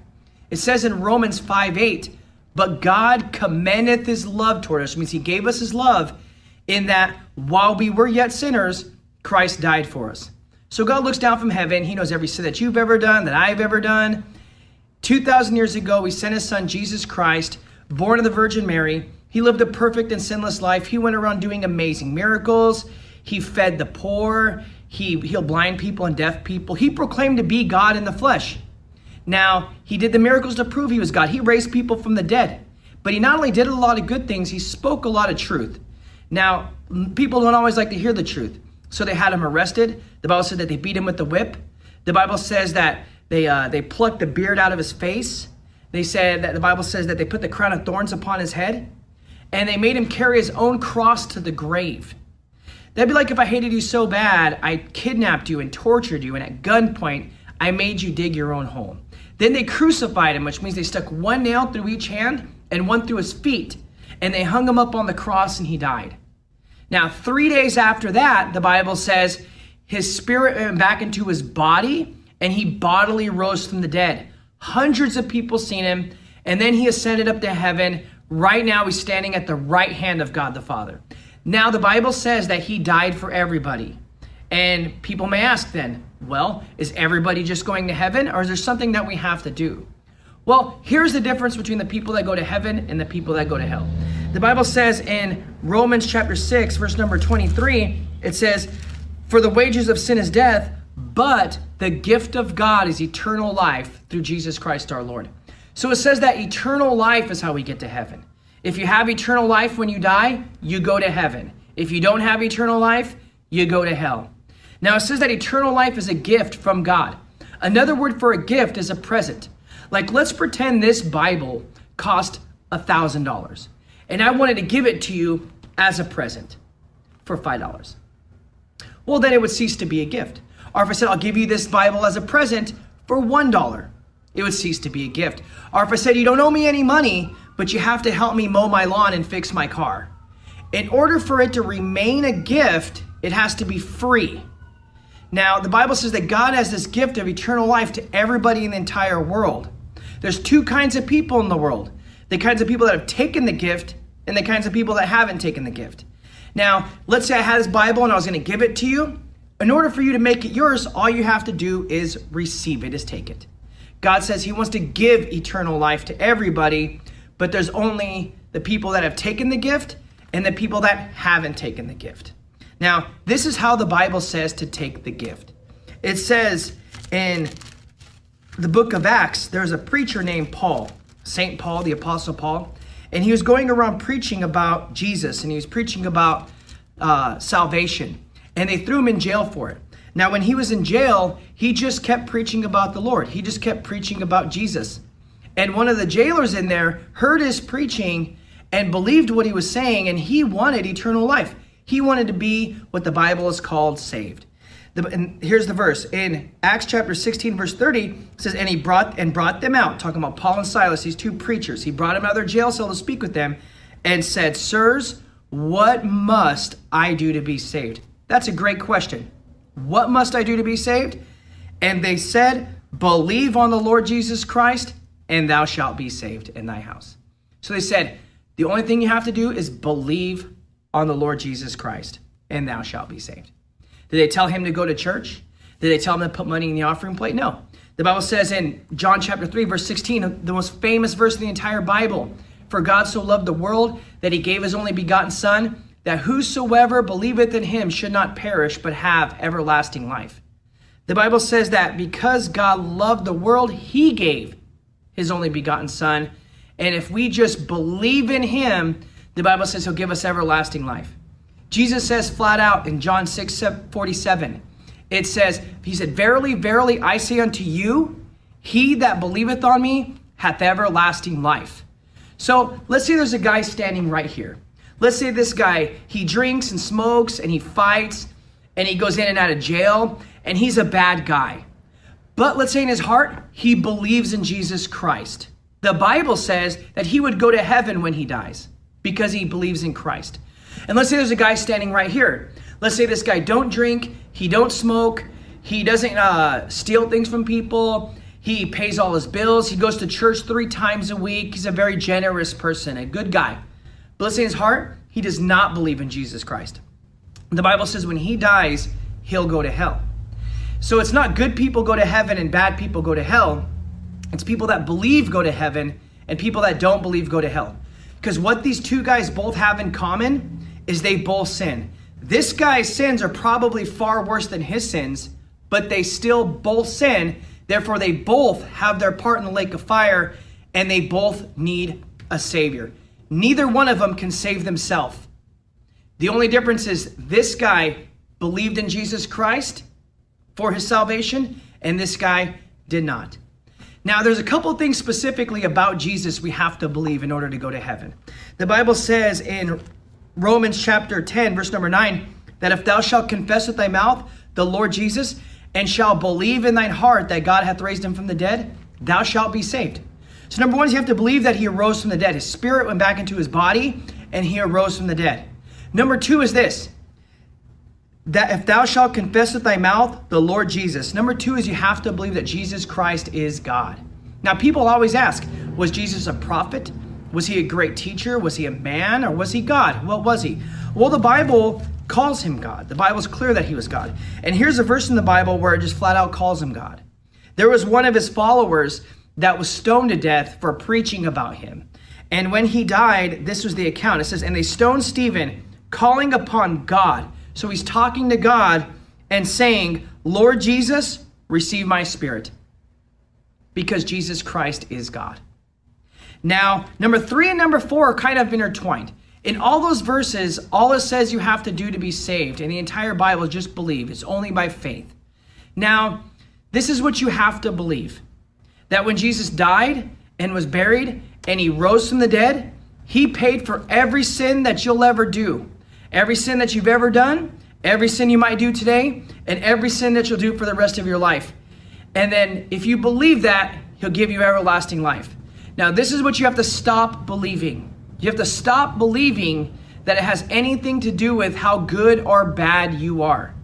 It says in Romans 5 8, but God commendeth his love toward us, means he gave us his love in that while we were yet sinners, Christ died for us. So God looks down from heaven. He knows every sin that you've ever done, that I've ever done. 2,000 years ago, he sent his son, Jesus Christ, born of the Virgin Mary. He lived a perfect and sinless life. He went around doing amazing miracles. He fed the poor. He healed blind people and deaf people. He proclaimed to be God in the flesh. Now, he did the miracles to prove he was God. He raised people from the dead. But he not only did a lot of good things, he spoke a lot of truth. Now, people don't always like to hear the truth. So they had him arrested. The Bible said that they beat him with the whip. The Bible says that they, uh, they plucked the beard out of his face. They said that the Bible says that they put the crown of thorns upon his head. And they made him carry his own cross to the grave. That'd be like if I hated you so bad, I kidnapped you and tortured you, and at gunpoint, I made you dig your own hole. Then they crucified him, which means they stuck one nail through each hand and one through his feet, and they hung him up on the cross and he died. Now, three days after that, the Bible says his spirit went back into his body and he bodily rose from the dead. Hundreds of people seen him, and then he ascended up to heaven. Right now, he's standing at the right hand of God the Father. Now, the Bible says that he died for everybody. And people may ask then, well, is everybody just going to heaven or is there something that we have to do? Well, here's the difference between the people that go to heaven and the people that go to hell. The Bible says in Romans chapter 6, verse number 23, it says, For the wages of sin is death, but the gift of God is eternal life through Jesus Christ our Lord. So it says that eternal life is how we get to heaven. If you have eternal life when you die, you go to heaven. If you don't have eternal life, you go to hell. Now it says that eternal life is a gift from God. Another word for a gift is a present. Like let's pretend this Bible cost a thousand dollars and I wanted to give it to you as a present for five dollars. Well, then it would cease to be a gift. Or if I said I'll give you this Bible as a present for one dollar, it would cease to be a gift. Or if I said you don't owe me any money, but you have to help me mow my lawn and fix my car. In order for it to remain a gift, it has to be free. Now, the Bible says that God has this gift of eternal life to everybody in the entire world. There's two kinds of people in the world the kinds of people that have taken the gift and the kinds of people that haven't taken the gift. Now, let's say I had this Bible and I was going to give it to you. In order for you to make it yours, all you have to do is receive it, is take it. God says He wants to give eternal life to everybody, but there's only the people that have taken the gift and the people that haven't taken the gift. Now, this is how the Bible says to take the gift. It says in the book of Acts, there's a preacher named Paul, St. Paul, the Apostle Paul, and he was going around preaching about Jesus and he was preaching about uh, salvation. And they threw him in jail for it. Now, when he was in jail, he just kept preaching about the Lord, he just kept preaching about Jesus. And one of the jailers in there heard his preaching and believed what he was saying, and he wanted eternal life. He wanted to be what the Bible is called saved. The, and here's the verse in Acts chapter 16, verse 30 says, And he brought and brought them out, talking about Paul and Silas, these two preachers. He brought them out of their jail cell to speak with them and said, Sirs, what must I do to be saved? That's a great question. What must I do to be saved? And they said, Believe on the Lord Jesus Christ, and thou shalt be saved in thy house. So they said, The only thing you have to do is believe on the Lord Jesus Christ, and thou shalt be saved. Did they tell him to go to church? Did they tell him to put money in the offering plate? No. The Bible says in John chapter 3, verse 16, the most famous verse in the entire Bible For God so loved the world that he gave his only begotten Son, that whosoever believeth in him should not perish, but have everlasting life. The Bible says that because God loved the world, he gave his only begotten Son. And if we just believe in him, the Bible says he'll give us everlasting life. Jesus says flat out in John 6 47, it says, He said, Verily, verily, I say unto you, he that believeth on me hath everlasting life. So let's say there's a guy standing right here. Let's say this guy, he drinks and smokes and he fights and he goes in and out of jail and he's a bad guy. But let's say in his heart, he believes in Jesus Christ. The Bible says that he would go to heaven when he dies because he believes in Christ. And let's say there's a guy standing right here. Let's say this guy don't drink, he don't smoke, he doesn't uh, steal things from people, he pays all his bills, he goes to church three times a week, he's a very generous person, a good guy. But let's say his heart, he does not believe in Jesus Christ. The Bible says when he dies, he'll go to hell. So it's not good people go to heaven and bad people go to hell. It's people that believe go to heaven and people that don't believe go to hell. Because what these two guys both have in common is they both sin. This guy's sins are probably far worse than his sins, but they still both sin. Therefore, they both have their part in the lake of fire and they both need a savior. Neither one of them can save themselves. The only difference is this guy believed in Jesus Christ for his salvation, and this guy did not. Now, there's a couple things specifically about Jesus we have to believe in order to go to heaven. The Bible says in Romans chapter 10, verse number 9, that if thou shalt confess with thy mouth the Lord Jesus, and shalt believe in thine heart that God hath raised him from the dead, thou shalt be saved. So, number one is you have to believe that he arose from the dead. His spirit went back into his body, and he arose from the dead. Number two is this that if thou shalt confess with thy mouth the Lord Jesus. Number two is you have to believe that Jesus Christ is God. Now, people always ask, was Jesus a prophet? Was he a great teacher? Was he a man? Or was he God? What was he? Well, the Bible calls him God. The Bible's clear that he was God. And here's a verse in the Bible where it just flat out calls him God. There was one of his followers that was stoned to death for preaching about him. And when he died, this was the account. It says, And they stoned Stephen, calling upon God. So he's talking to God and saying, Lord Jesus, receive my spirit. Because Jesus Christ is God. Now, number three and number four are kind of intertwined. In all those verses, all it says you have to do to be saved, and the entire Bible is just believe. It's only by faith. Now, this is what you have to believe that when Jesus died and was buried and he rose from the dead, he paid for every sin that you'll ever do. Every sin that you've ever done, every sin you might do today, and every sin that you'll do for the rest of your life. And then if you believe that, he'll give you everlasting life. Now, this is what you have to stop believing. You have to stop believing that it has anything to do with how good or bad you are.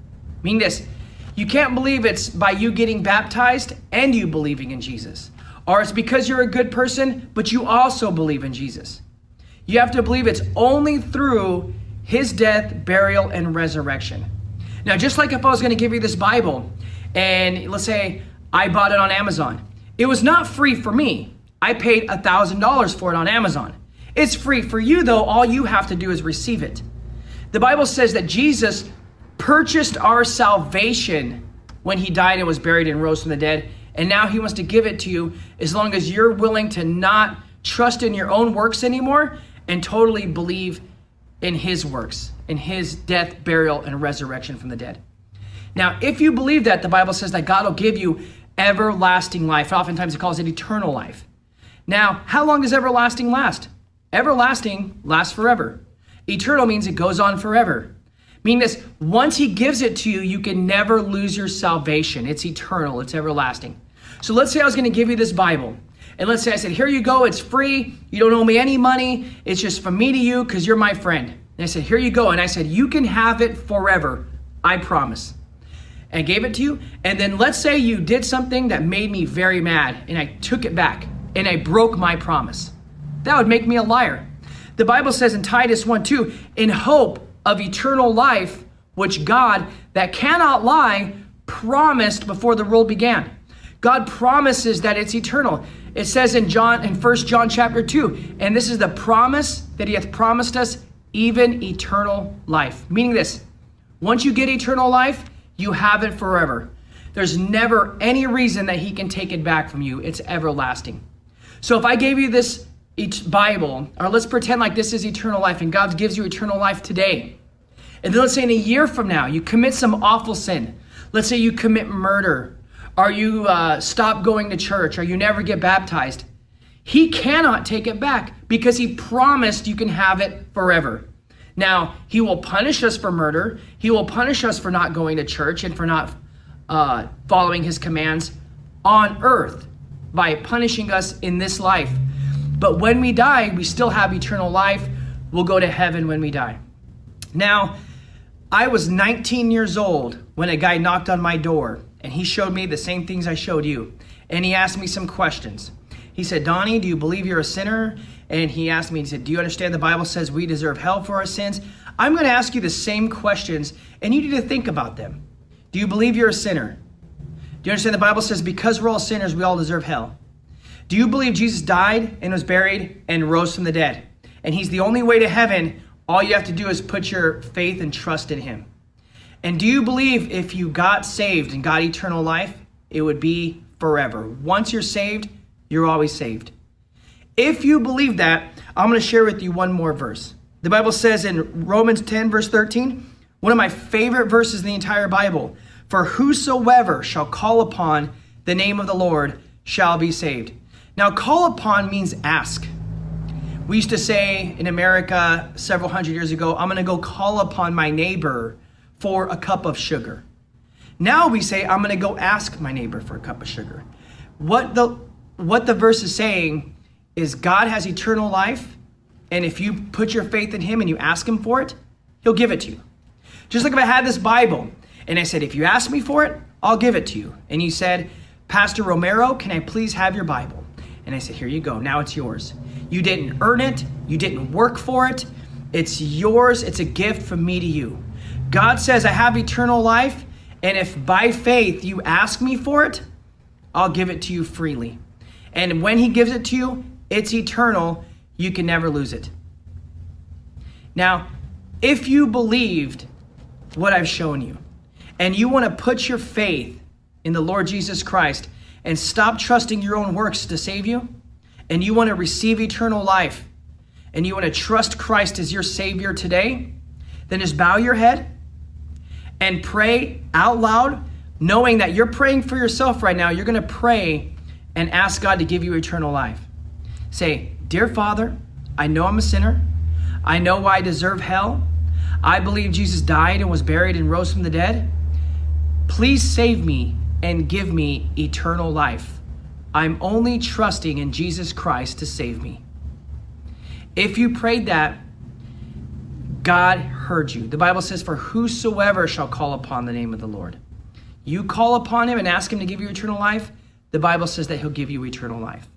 Meaning this, you can't believe it's by you getting baptized and you believing in Jesus. Or it's because you're a good person, but you also believe in Jesus. You have to believe it's only through his death, burial, and resurrection. Now, just like if I was going to give you this Bible, and let's say I bought it on Amazon, it was not free for me. I paid $1,000 for it on Amazon. It's free for you, though. All you have to do is receive it. The Bible says that Jesus purchased our salvation when he died and was buried and rose from the dead. And now he wants to give it to you as long as you're willing to not trust in your own works anymore and totally believe in his works, in his death, burial, and resurrection from the dead. Now, if you believe that, the Bible says that God will give you everlasting life. Oftentimes it calls it eternal life. Now, how long does everlasting last? Everlasting lasts forever. Eternal means it goes on forever. Meaning this, once he gives it to you, you can never lose your salvation. It's eternal, it's everlasting. So let's say I was going to give you this Bible. And let's say I said, here you go, it's free. You don't owe me any money. It's just from me to you because you're my friend. And I said, here you go. And I said, you can have it forever. I promise. And I gave it to you. And then let's say you did something that made me very mad and I took it back and I broke my promise. That would make me a liar. The Bible says in Titus 1 2, in hope of eternal life, which God, that cannot lie, promised before the world began. God promises that it's eternal. It says in John in First John chapter 2, and this is the promise that he hath promised us even eternal life. Meaning this once you get eternal life, you have it forever. There's never any reason that he can take it back from you. It's everlasting. So if I gave you this each Bible, or let's pretend like this is eternal life and God gives you eternal life today. And then let's say in a year from now, you commit some awful sin. Let's say you commit murder, or you uh, stop going to church, or you never get baptized. He cannot take it back because he promised you can have it forever. Now, he will punish us for murder. He will punish us for not going to church and for not uh, following his commands on earth by punishing us in this life. But when we die, we still have eternal life. We'll go to heaven when we die. Now, I was 19 years old when a guy knocked on my door and he showed me the same things I showed you. And he asked me some questions. He said, Donnie, do you believe you're a sinner? And he asked me, he said, Do you understand the Bible says we deserve hell for our sins? I'm going to ask you the same questions and you need to think about them. Do you believe you're a sinner? Do you understand the Bible says because we're all sinners, we all deserve hell? Do you believe Jesus died and was buried and rose from the dead? And he's the only way to heaven. All you have to do is put your faith and trust in him. And do you believe if you got saved and got eternal life, it would be forever? Once you're saved, you're always saved. If you believe that, I'm going to share with you one more verse. The Bible says in Romans 10, verse 13, one of my favorite verses in the entire Bible For whosoever shall call upon the name of the Lord shall be saved. Now, call upon means ask. We used to say in America several hundred years ago, I'm going to go call upon my neighbor for a cup of sugar. Now we say, I'm going to go ask my neighbor for a cup of sugar. What the, what the verse is saying is God has eternal life, and if you put your faith in Him and you ask Him for it, He'll give it to you. Just like if I had this Bible and I said, if you ask me for it, I'll give it to you. And you said, Pastor Romero, can I please have your Bible? And I said, here you go. Now it's yours. You didn't earn it. You didn't work for it. It's yours. It's a gift from me to you. God says, I have eternal life. And if by faith you ask me for it, I'll give it to you freely. And when he gives it to you, it's eternal. You can never lose it. Now, if you believed what I've shown you and you want to put your faith in the Lord Jesus Christ and stop trusting your own works to save you, and you want to receive eternal life, and you want to trust Christ as your Savior today, then just bow your head and pray out loud, knowing that you're praying for yourself right now. You're going to pray and ask God to give you eternal life. Say, Dear Father, I know I'm a sinner. I know I deserve hell. I believe Jesus died and was buried and rose from the dead. Please save me and give me eternal life. I'm only trusting in Jesus Christ to save me. If you prayed that, God heard you. The Bible says, For whosoever shall call upon the name of the Lord. You call upon him and ask him to give you eternal life, the Bible says that he'll give you eternal life.